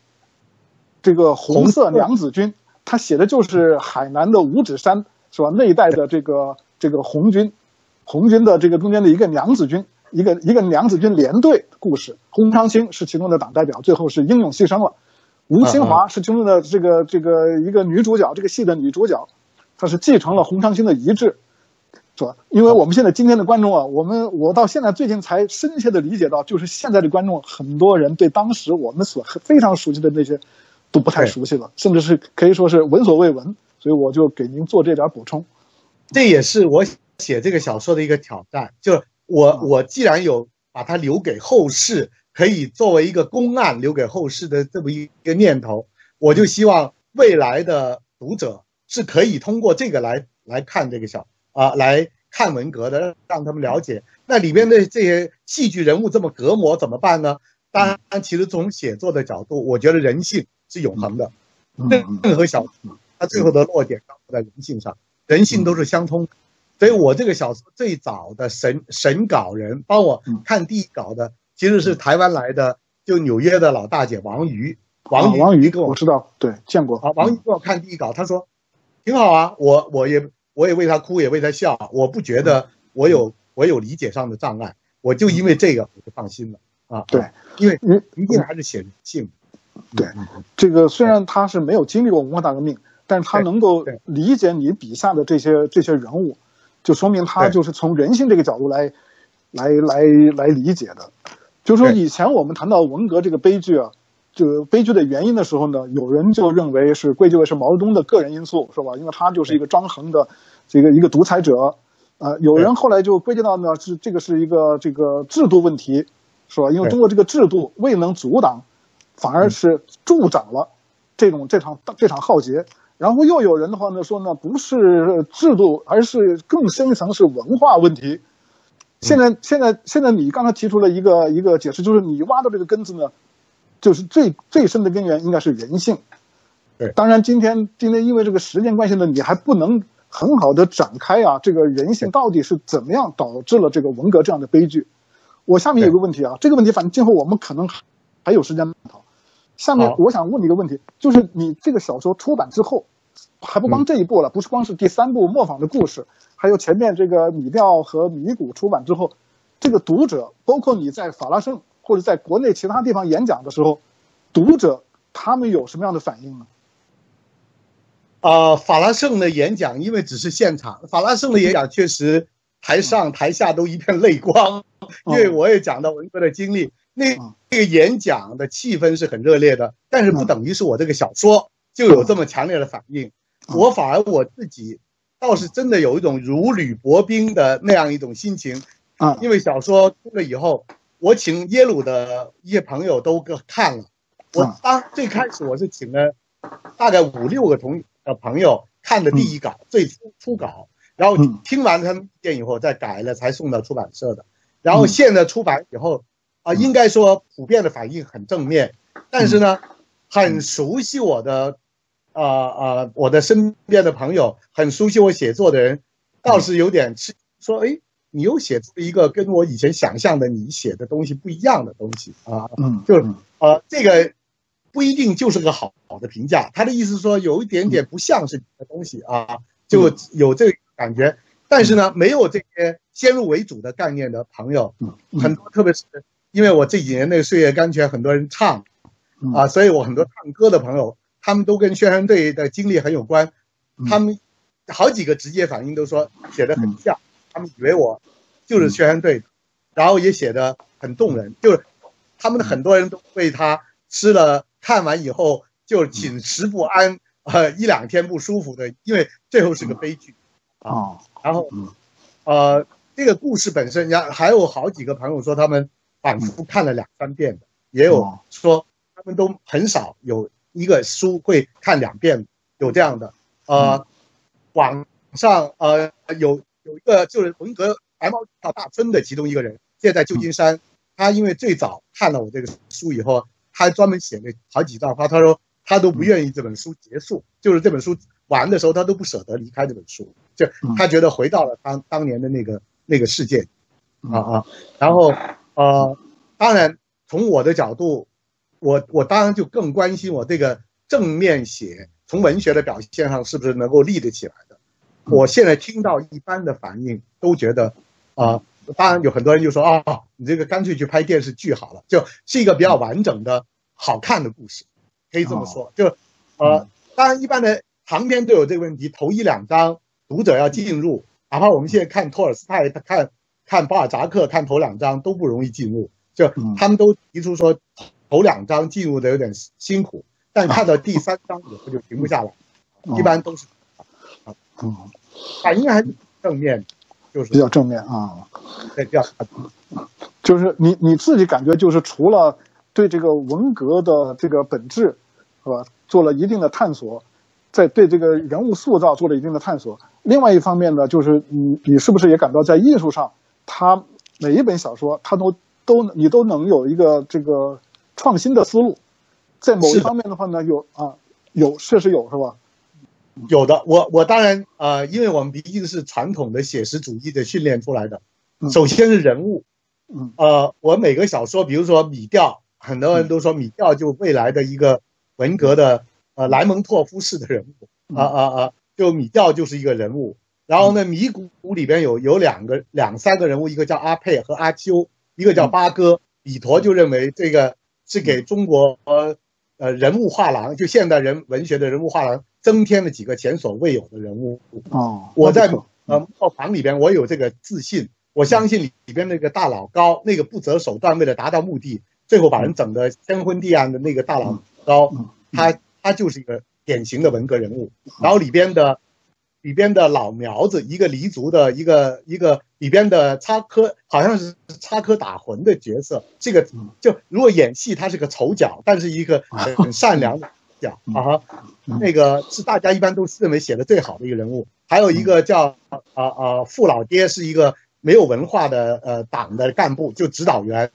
S1: 这个红色娘子军，他写的就是海南的五指山，是吧？那一带的这个这个红军，红军的这个中间的一个娘子军，一个一个娘子军连队故事。洪长青是其中的党代表，最后是英勇牺牲了。吴清华是其中的这个这个一个女主角，这个戏的女主角，她是继承了洪长青的遗志，是吧？因为我们现在今天的观众啊，我们我到现在最近才深切的理解到，就是现在的观众很多人对当时我们所非常熟悉的那些都不太熟悉了，甚至是可以说是闻所未闻。所以我就给您做这点补充。
S2: 这也是我写这个小说的一个挑战，就是我
S1: 嗯。
S2: 我既然有把它留给后世，可以作为一个公案留给后世的这么一个念头，我就希望未来的读者是可以通过这个来来看这个小啊、来看文革的，让他们了解。那里边的这些戏剧人物这么隔膜怎么办呢？当然，其实从写作的角度，我觉得人性是永恒的，
S1: 嗯。
S2: 任
S1: 嗯。
S2: 任何小说，它最后的落点都在人性上，人性都是相通的。所以我这个小说最早的审审稿人帮我看第一稿的，其实是台湾来的，就纽约的老大姐王瑜。王
S1: 王瑜
S2: 跟我
S1: 我知道，对，见过。
S2: 啊，王瑜给我看第一稿，他说挺好啊，我我也我也为他哭，也为他笑，我不觉得我有我有理解上的障碍，我就因为这个我就放心了啊。
S1: 对，
S2: 因为
S1: 因
S2: 一定还是写人性。
S1: 对这个虽然他是没有经历过文化大革命，但是他能够理解你笔下的这些这些人物，就说明他就是从人性这个角度来来来来理解的。就是说，以前我们谈到文革这个悲剧啊，这个悲剧的原因的时候呢，有人就认为是归结为是毛泽东的个人因素，是吧？因为他就是一个专横的这个一个独裁者。呃，有人后来就归结到呢是这个是一个这个制度问题，是吧？因为
S2: 对
S1: 中国这个制度未能阻挡，反而是助长了这种这场这场浩劫。然后又有人的话呢说呢，不是制度，而是更深层是文化问题。现在现在现在你刚才提出了一个一个解释，就是你挖的这个根子呢，就是最最深的根源应该是人性。
S2: 对，
S1: 当然今天今天因为这个时间关系呢，你还不能很好的展开啊，这个人性到底是怎么样导致了这个文革这样的悲剧。我下面有个问题啊，这个问题反正今后我们可能还有时间探讨。下面我想问你一个问题，就是你这个小说出版之后，还不光这一部了，不是光是第三部磨坊的故事，还有前面这个米调和米谷出版之后，这个读者，包括你在法拉盛或者在国内其他地方演讲的时候，读者他们有什么样的反应呢？
S2: 啊，法拉盛的演讲，因为只是现场，法拉盛的演讲确实台上台下都一片泪光，<laughs> 因为我也讲到文革的经历。那那个演讲的气氛是很热烈的，但是不等于是我这个小说就有这么强烈的反应。我反而我自己倒是真的有一种如履薄冰的那样一种心情
S1: 啊，
S2: 因为小说出了以后，我请耶鲁的一些朋友都看了。我当最开始我是请了大概五六个同呃朋友看的第一稿，最初初稿，然后听完他们意见以后再改了，才送到出版社的。然后现在出版以后。啊，应该说普遍的反应很正面，但是呢，很熟悉我的，啊啊，我的身边的朋友，很熟悉我写作的人，倒是有点吃，说，哎，你又写出一个跟我以前想象的你写的东西不一样的东西啊，
S1: 嗯，
S2: 就啊，这个不一定就是个好好的评价。他的意思说，有一点点不像是你的东西啊，就有这个感觉，但是呢，没有这些先入为主的概念的朋友，很多，特别是。因为我这几年那个岁月甘泉，很多人唱，啊，所以我很多唱歌的朋友，他们都跟宣传队的经历很有关，他们好几个直接反应都说写的很像，他们以为我就是宣传队，然后也写的很动人，就是他们的很多人都为他吃了看完以后就寝食不安，呃，一两天不舒服的，因为最后是个悲剧，啊，然后，呃，这个故事本身，然还有好几个朋友说他们。反复看了两三遍的，也有说他们都很少有一个书会看两遍，有这样的。呃，网上呃有有一个就是文革白毛到大春的其中一个人，现在旧金山，他因为最早看了我这个书以后，他专门写了好几段话，他说他都不愿意这本书结束，就是这本书完的时候他都不舍得离开这本书，就他觉得回到了当当年的那个那个世界，啊啊，然后。呃，当然，从我的角度，我我当然就更关心我这个正面写，从文学的表现上是不是能够立得起来的。我现在听到一般的反应，都觉得，啊，当然有很多人就说，啊，你这个干脆去拍电视剧好了，就是一个比较完整的好看的故事，可以这么说。就，呃，当然一般的长篇都有这个问题，头一两章读者要进入，哪怕我们现在看托尔斯泰，他看。看巴尔扎克，看头两章都不容易进入，就他们都提出说，头两章进入的有点辛苦，但看到第三章以后就停不下来，一般都是，啊，嗯，反应还是正面，就是
S1: 比较正面啊，
S2: 对，比较，
S1: 就是你你自己感觉就是除了对这个文革的这个本质，是吧，做了一定的探索。在对这个人物塑造做了一定的探索。另外一方面呢，就是你你是不是也感到在艺术上？他每一本小说，他都都你都能有一个这个创新的思路，在某一方面的话呢，有啊，有确实有是吧？
S2: 有的，我我当然啊，因为我们毕竟是传统的写实主义的训练出来的，首先是人物，
S1: 嗯，
S2: 呃，我每个小说，比如说米调，很多人都说米调就未来的一个文革的呃莱蒙托夫式的人物，啊啊啊，就米调就是一个人物。然后呢，米谷里边有有两个两三个人物，一个叫阿佩和阿秋，一个叫八哥。李陀就认为这个是给中国呃人物画廊，就现代人文学的人物画廊增添了几个前所未有的人物。
S1: 哦，
S2: 我在呃画房里边，我有这个自信，我相信里里边那个大佬高，那个不择手段为了达到目的，最后把人整的天昏地暗的那个大佬高，他他就是一个典型的文革人物。然后里边的。里边的老苗子，一个黎族的一个一个里边的插科，好像是插科打诨的角色。这个就如果演戏，他是个丑角，但是一个很善良的角啊。那个是大家一般都认为写的最好的一个人物。还有一个叫啊啊傅老爹，是一个没有文化的呃党的干部，就指导员，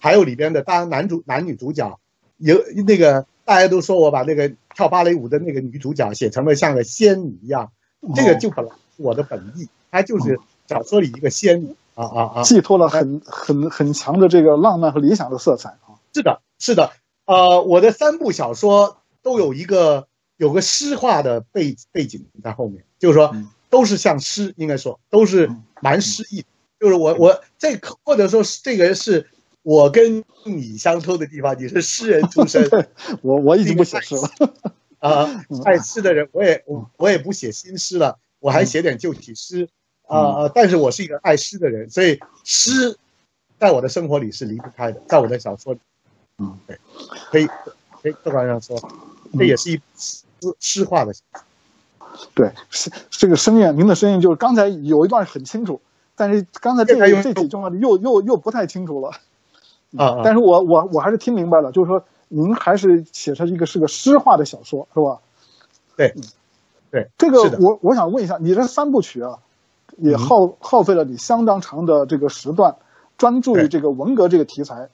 S2: 还有里边的当然男主男女主角，有那个大家都说我把那个跳芭蕾舞的那个女主角写成了像个仙女一样，这个就本来是我的本意，它就是小说里一个仙女啊啊啊，
S1: 寄托了很很很强的这个浪漫和理想的色彩啊。
S2: 是的，是的，呃，我的三部小说都有一个有个诗化的背背景在后面，就是说都是像诗，应该说都是蛮诗意。就是我我这或者说这个是我跟你相通的地方，你是诗人出身，<laughs>
S1: 我我已经不写诗了
S2: 啊，爱诗的人，我也我我也不写新诗了，我还写点旧体诗啊，但是我是一个爱诗的人，所以诗在我的生活里是离不开的，在我的小说里。嗯，对，可以，可以客观上说，这也是一诗诗化的。
S1: 对，是这个声音，您的声音就是刚才有一段很清楚，但是刚才这个这几句话又又又不太清楚了。
S2: 啊，
S1: 但是我我我还是听明白了，就是说您还是写成一个是个诗化的小说，是吧？
S2: 对，对，
S1: 这个我我想问一下，你这三部曲啊，也耗耗费了你相当长的这个时段，专注于这个文革这个题材。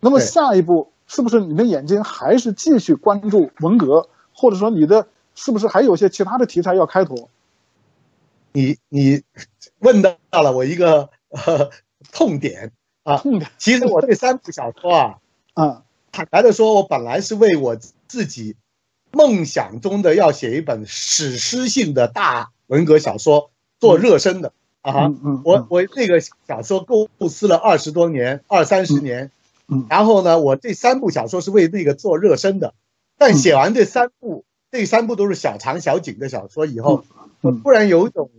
S1: 那么下一步是不是你的眼睛还是继续关注文革，或者说你的是不是还有些其他的题材要开拓？
S2: 你你问到了我一个痛点啊！
S1: 痛点。
S2: 其实我这三部小说啊，<laughs>
S1: 啊，
S2: 坦白的说，我本来是为我自己梦想中的要写一本史诗性的大文革小说做热身的啊！我我那个小说构思了二十多年，二三十年。
S1: 嗯，
S2: 然后呢，我这三部小说是为那个做热身的，但写完这三部，这三部都是小长小景的小说以后，我突然有一种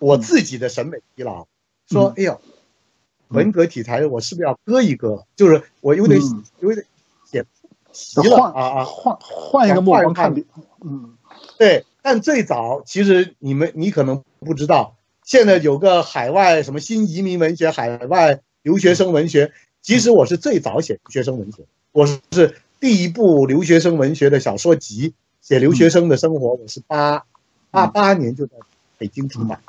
S2: 我自己的审美疲劳，说，哎呦，文革题材我是不是要割一割？就是我有点有点写
S1: 疲了
S2: 啊啊，
S1: 换换一个目光看点。嗯，
S2: 对。但最早其实你们你可能不知道，现在有个海外什么新移民文学、海外留学生文学。其实我是最早写留学生文学，我是第一部留学生文学的小说集，写留学生的生活。我是八八八年就在北京出版，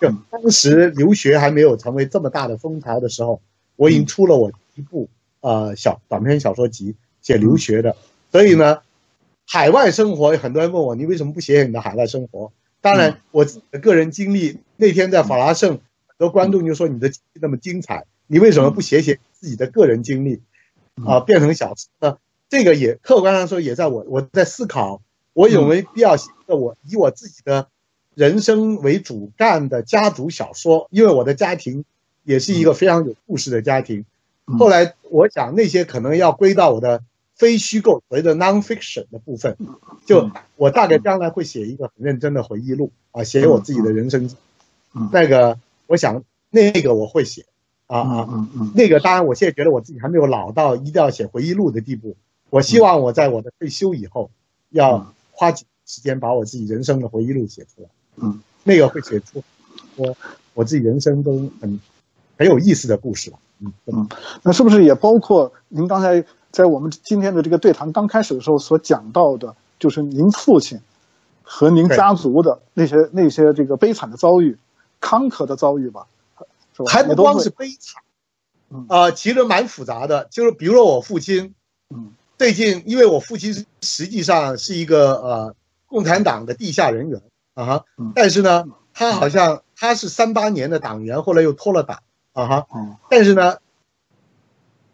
S2: 就当时留学还没有成为这么大的风潮的时候，我已经出了我一部呃小短篇小说集，写留学的。所以呢，海外生活很多人问我，你为什么不写你的海外生活？当然，我的个人经历，那天在法拉盛，很多观众就说你的那么精彩。你为什么不写写自己的个人经历，啊，变成小说呢？这个也客观上说，也在我我在思考，我有没有必要写我以我自己的人生为主干的家族小说？因为我的家庭也是一个非常有故事的家庭。后来我想，那些可能要归到我的非虚构，所谓的 nonfiction 的部分。就我大概将来会写一个很认真的回忆录啊，写我自己的人生。那个，我想那个我会写。啊啊
S1: 嗯嗯，
S2: 那个当然，我现在觉得我自己还没有老到一定要写回忆录的地步。我希望我在我的退休以后，要花几时间把我自己人生的回忆录写出来。
S1: 嗯，
S2: 那个会写出我我自己人生中很很有意思的故事了。
S1: 嗯嗯，那是不是也包括您刚才在我们今天的这个对谈刚开始的时候所讲到的，就是您父亲和您家族的那些那些这个悲惨的遭遇、坎坷的遭遇吧？
S2: 还不光是悲惨，啊，其实蛮复杂的。就是比如说我父亲，
S1: 嗯，
S2: 最近因为我父亲实际上是一个呃共产党的地下人员啊哈，但是呢，他好像他是三八年的党员，后来又脱了党啊哈，但是呢，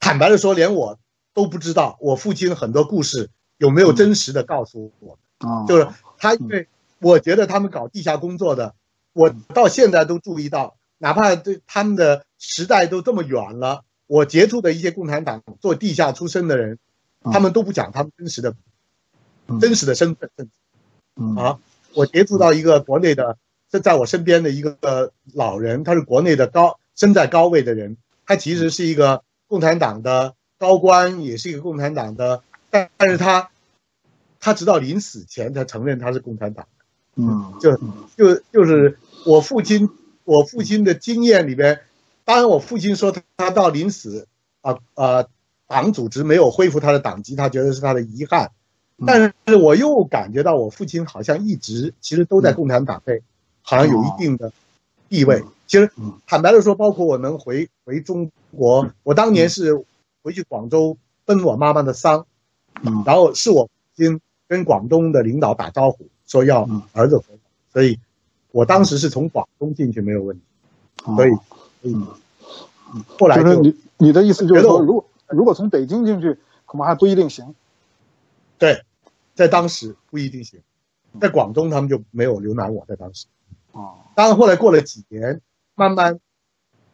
S2: 坦白的说，连我都不知道我父亲很多故事有没有真实的告诉我，
S1: 们，
S2: 就是他因为我觉得他们搞地下工作的，我到现在都注意到。哪怕对他们的时代都这么远了，我接触的一些共产党做地下出身的人，他们都不讲他们真实的、真实的身份。啊，我接触到一个国内的，在在我身边的一个老人，他是国内的高身在高位的人，他其实是一个共产党的高官，也是一个共产党的，但但是他他直到临死前才承认他是共产党。
S1: 嗯，
S2: 就就就是我父亲。我父亲的经验里边，当然我父亲说他他到临死啊啊，党组织没有恢复他的党籍，他觉得是他的遗憾。但是我又感觉到我父亲好像一直其实都在共产党内，好像有一定的地位。其实坦白的说，包括我能回回中国，我当年是回去广州奔我妈妈的丧，
S1: 嗯，
S2: 然后是我亲跟广东的领导打招呼说要儿子回来，所以我当时是从广东进去没有问题，所以，嗯，后来
S1: 就是你你的意思就是说，如果如果从北京进去，恐怕还不一定行。
S2: 对，在当时不一定行，在广东他们就没有留难我，在当时。
S1: 哦，
S2: 当然后来过了几年，慢慢，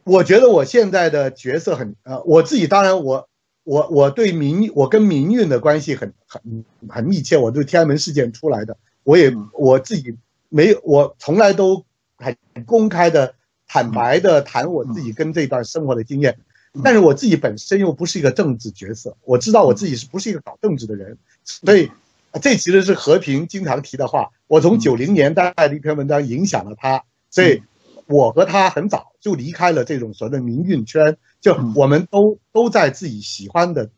S2: 我觉得我现在的角色很呃，我自己当然我我我对民我跟民运的关系很很很密切，我对天安门事件出来的，我也我自己没有我从来都很公开的坦白的谈我自己跟这段生活的经验，但是我自己本身又不是一个政治角色，我知道我自己是不是一个搞政治的人，所以。这其实是和平经常提的话。我从九零年代的一篇文章影响了他，所以我和他很早就离开了这种所谓的民运圈，就我们都都在自己喜欢的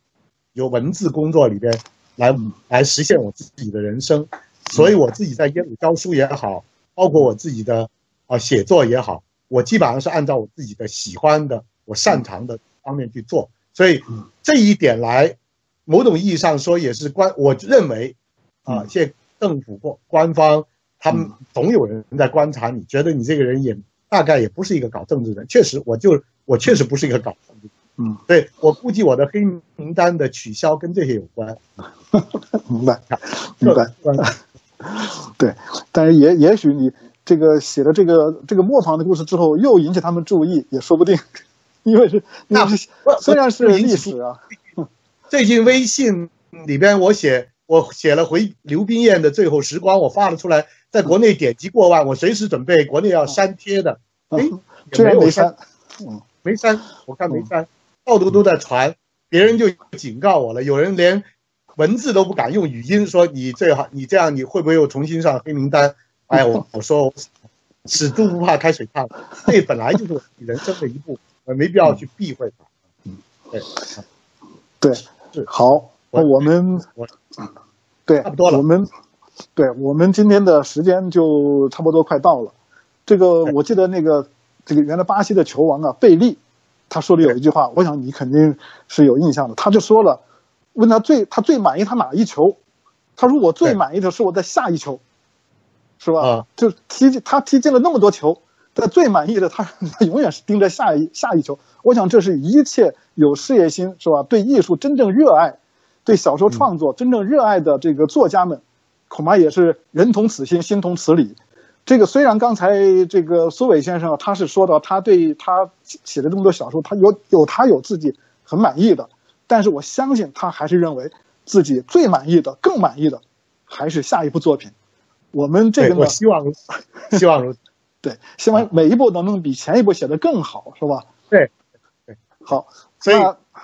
S2: 有文字工作里边来来实现我自己的人生。所以我自己在耶鲁教书也好，包括我自己的啊写作也好，我基本上是按照我自己的喜欢的、我擅长的方面去做。所以这一点来，某种意义上说也是关，我认为。啊，现在政府或官方，他们总有人在观察你，觉得你这个人也大概也不是一个搞政治的人。确实，我就我确实不是一个搞政治。
S1: 嗯，
S2: 对我估计我的黑名单的取消跟这些有关。<laughs>
S1: 明白，明白。对，但是也也许你这个写了这个这个磨坊的故事之后，又引起他们注意，也说不定。<laughs> 因为是那虽然是历史啊。
S2: 最近微信里边我写。我写了回刘冰燕的最后时光，我发了出来，在国内点击过万，我随时准备国内要删帖的。哎，
S1: 这然没删，
S2: 嗯，没删，我看没删，到处都在传，别人就警告我了，有人连文字都不敢用语音说你最好，你这样你会不会又重新上黑名单？哎，我 <laughs> 我说死猪不怕开水烫，这本来就是人生的一步，没必要去避讳它。嗯，对，
S1: 对，是好。那我们，对，
S2: 差不多了。
S1: 我们，对我们今天的时间就差不多快到了。这个我记得那个这个原来巴西的球王啊贝利，他说的有一句话，我想你肯定是有印象的。他就说了，问他最他最满意他哪一球？他说我最满意的是我在下一球，是吧？就踢他踢进了那么多球，但最满意的他他永远是盯着下一下一球。我想这是一切有事业心是吧？对艺术真正热爱。对小说创作真正热爱的这个作家们，恐怕也是人同此心，心同此理。这个虽然刚才这个苏伟先生他是说到他对他写的这么多小说，他有有他有自己很满意的，但是我相信他还是认为自己最满意的、更满意的还是下一部作品。我们这个呢，
S2: 希望 <laughs> 希望如
S1: 对，希望每一部都能比前一部写的更好，是吧？
S2: 对对，
S1: 好，
S2: 所以。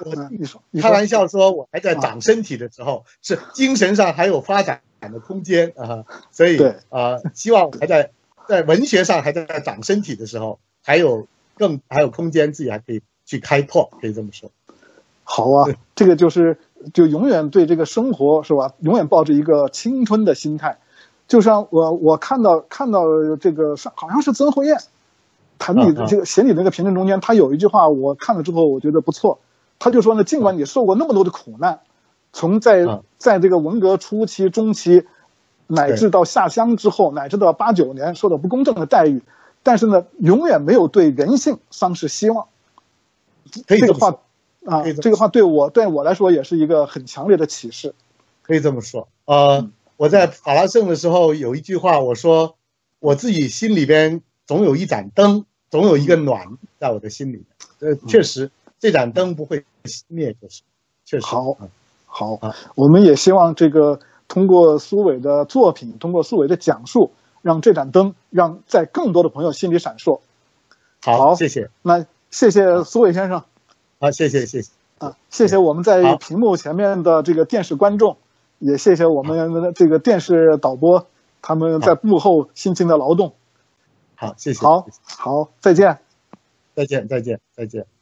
S2: 我你说开玩笑说，我还在长身体的时候，是精神上还有发展的空间啊，所以啊，希望还在在文学上还在长身体的时候，还有更还有空间，自己还可以去开拓，可以这么说。
S1: 好啊，这个就是就永远对这个生活是吧？永远抱着一个青春的心态。就像我我看到看到这个上好像是曾慧燕谈你的这个写你那个评论中间，他有一句话，我看了之后我觉得不错。他就说呢，尽管你受过那么多的苦难，从在在这个文革初期、中期，乃至到下乡之后，乃至到八九年受到不公正的待遇，但是呢，永远没有对人性丧失希望。这个话啊，这个话对我对我来说也是一个很强烈的启示。
S2: 可以这么说。呃，我在法拉盛的时候有一句话，我说我自己心里边总有一盏灯，总有一个暖在我的心里。呃，确实。这盏灯不会熄灭，就是，确实
S1: 好，好，我们也希望这个通过苏伟的作品，通过苏伟的讲述，让这盏灯让在更多的朋友心里闪烁。
S2: 好，谢谢。
S1: 那谢谢苏伟先生。
S2: 好，谢谢，谢谢。
S1: 啊，谢谢我们在屏幕前面的这个电视观众，也谢谢我们的这个电视导播，他们在幕后辛勤的劳动。
S2: 好，谢谢。
S1: 好，好，再见。
S2: 再见，再见，再见。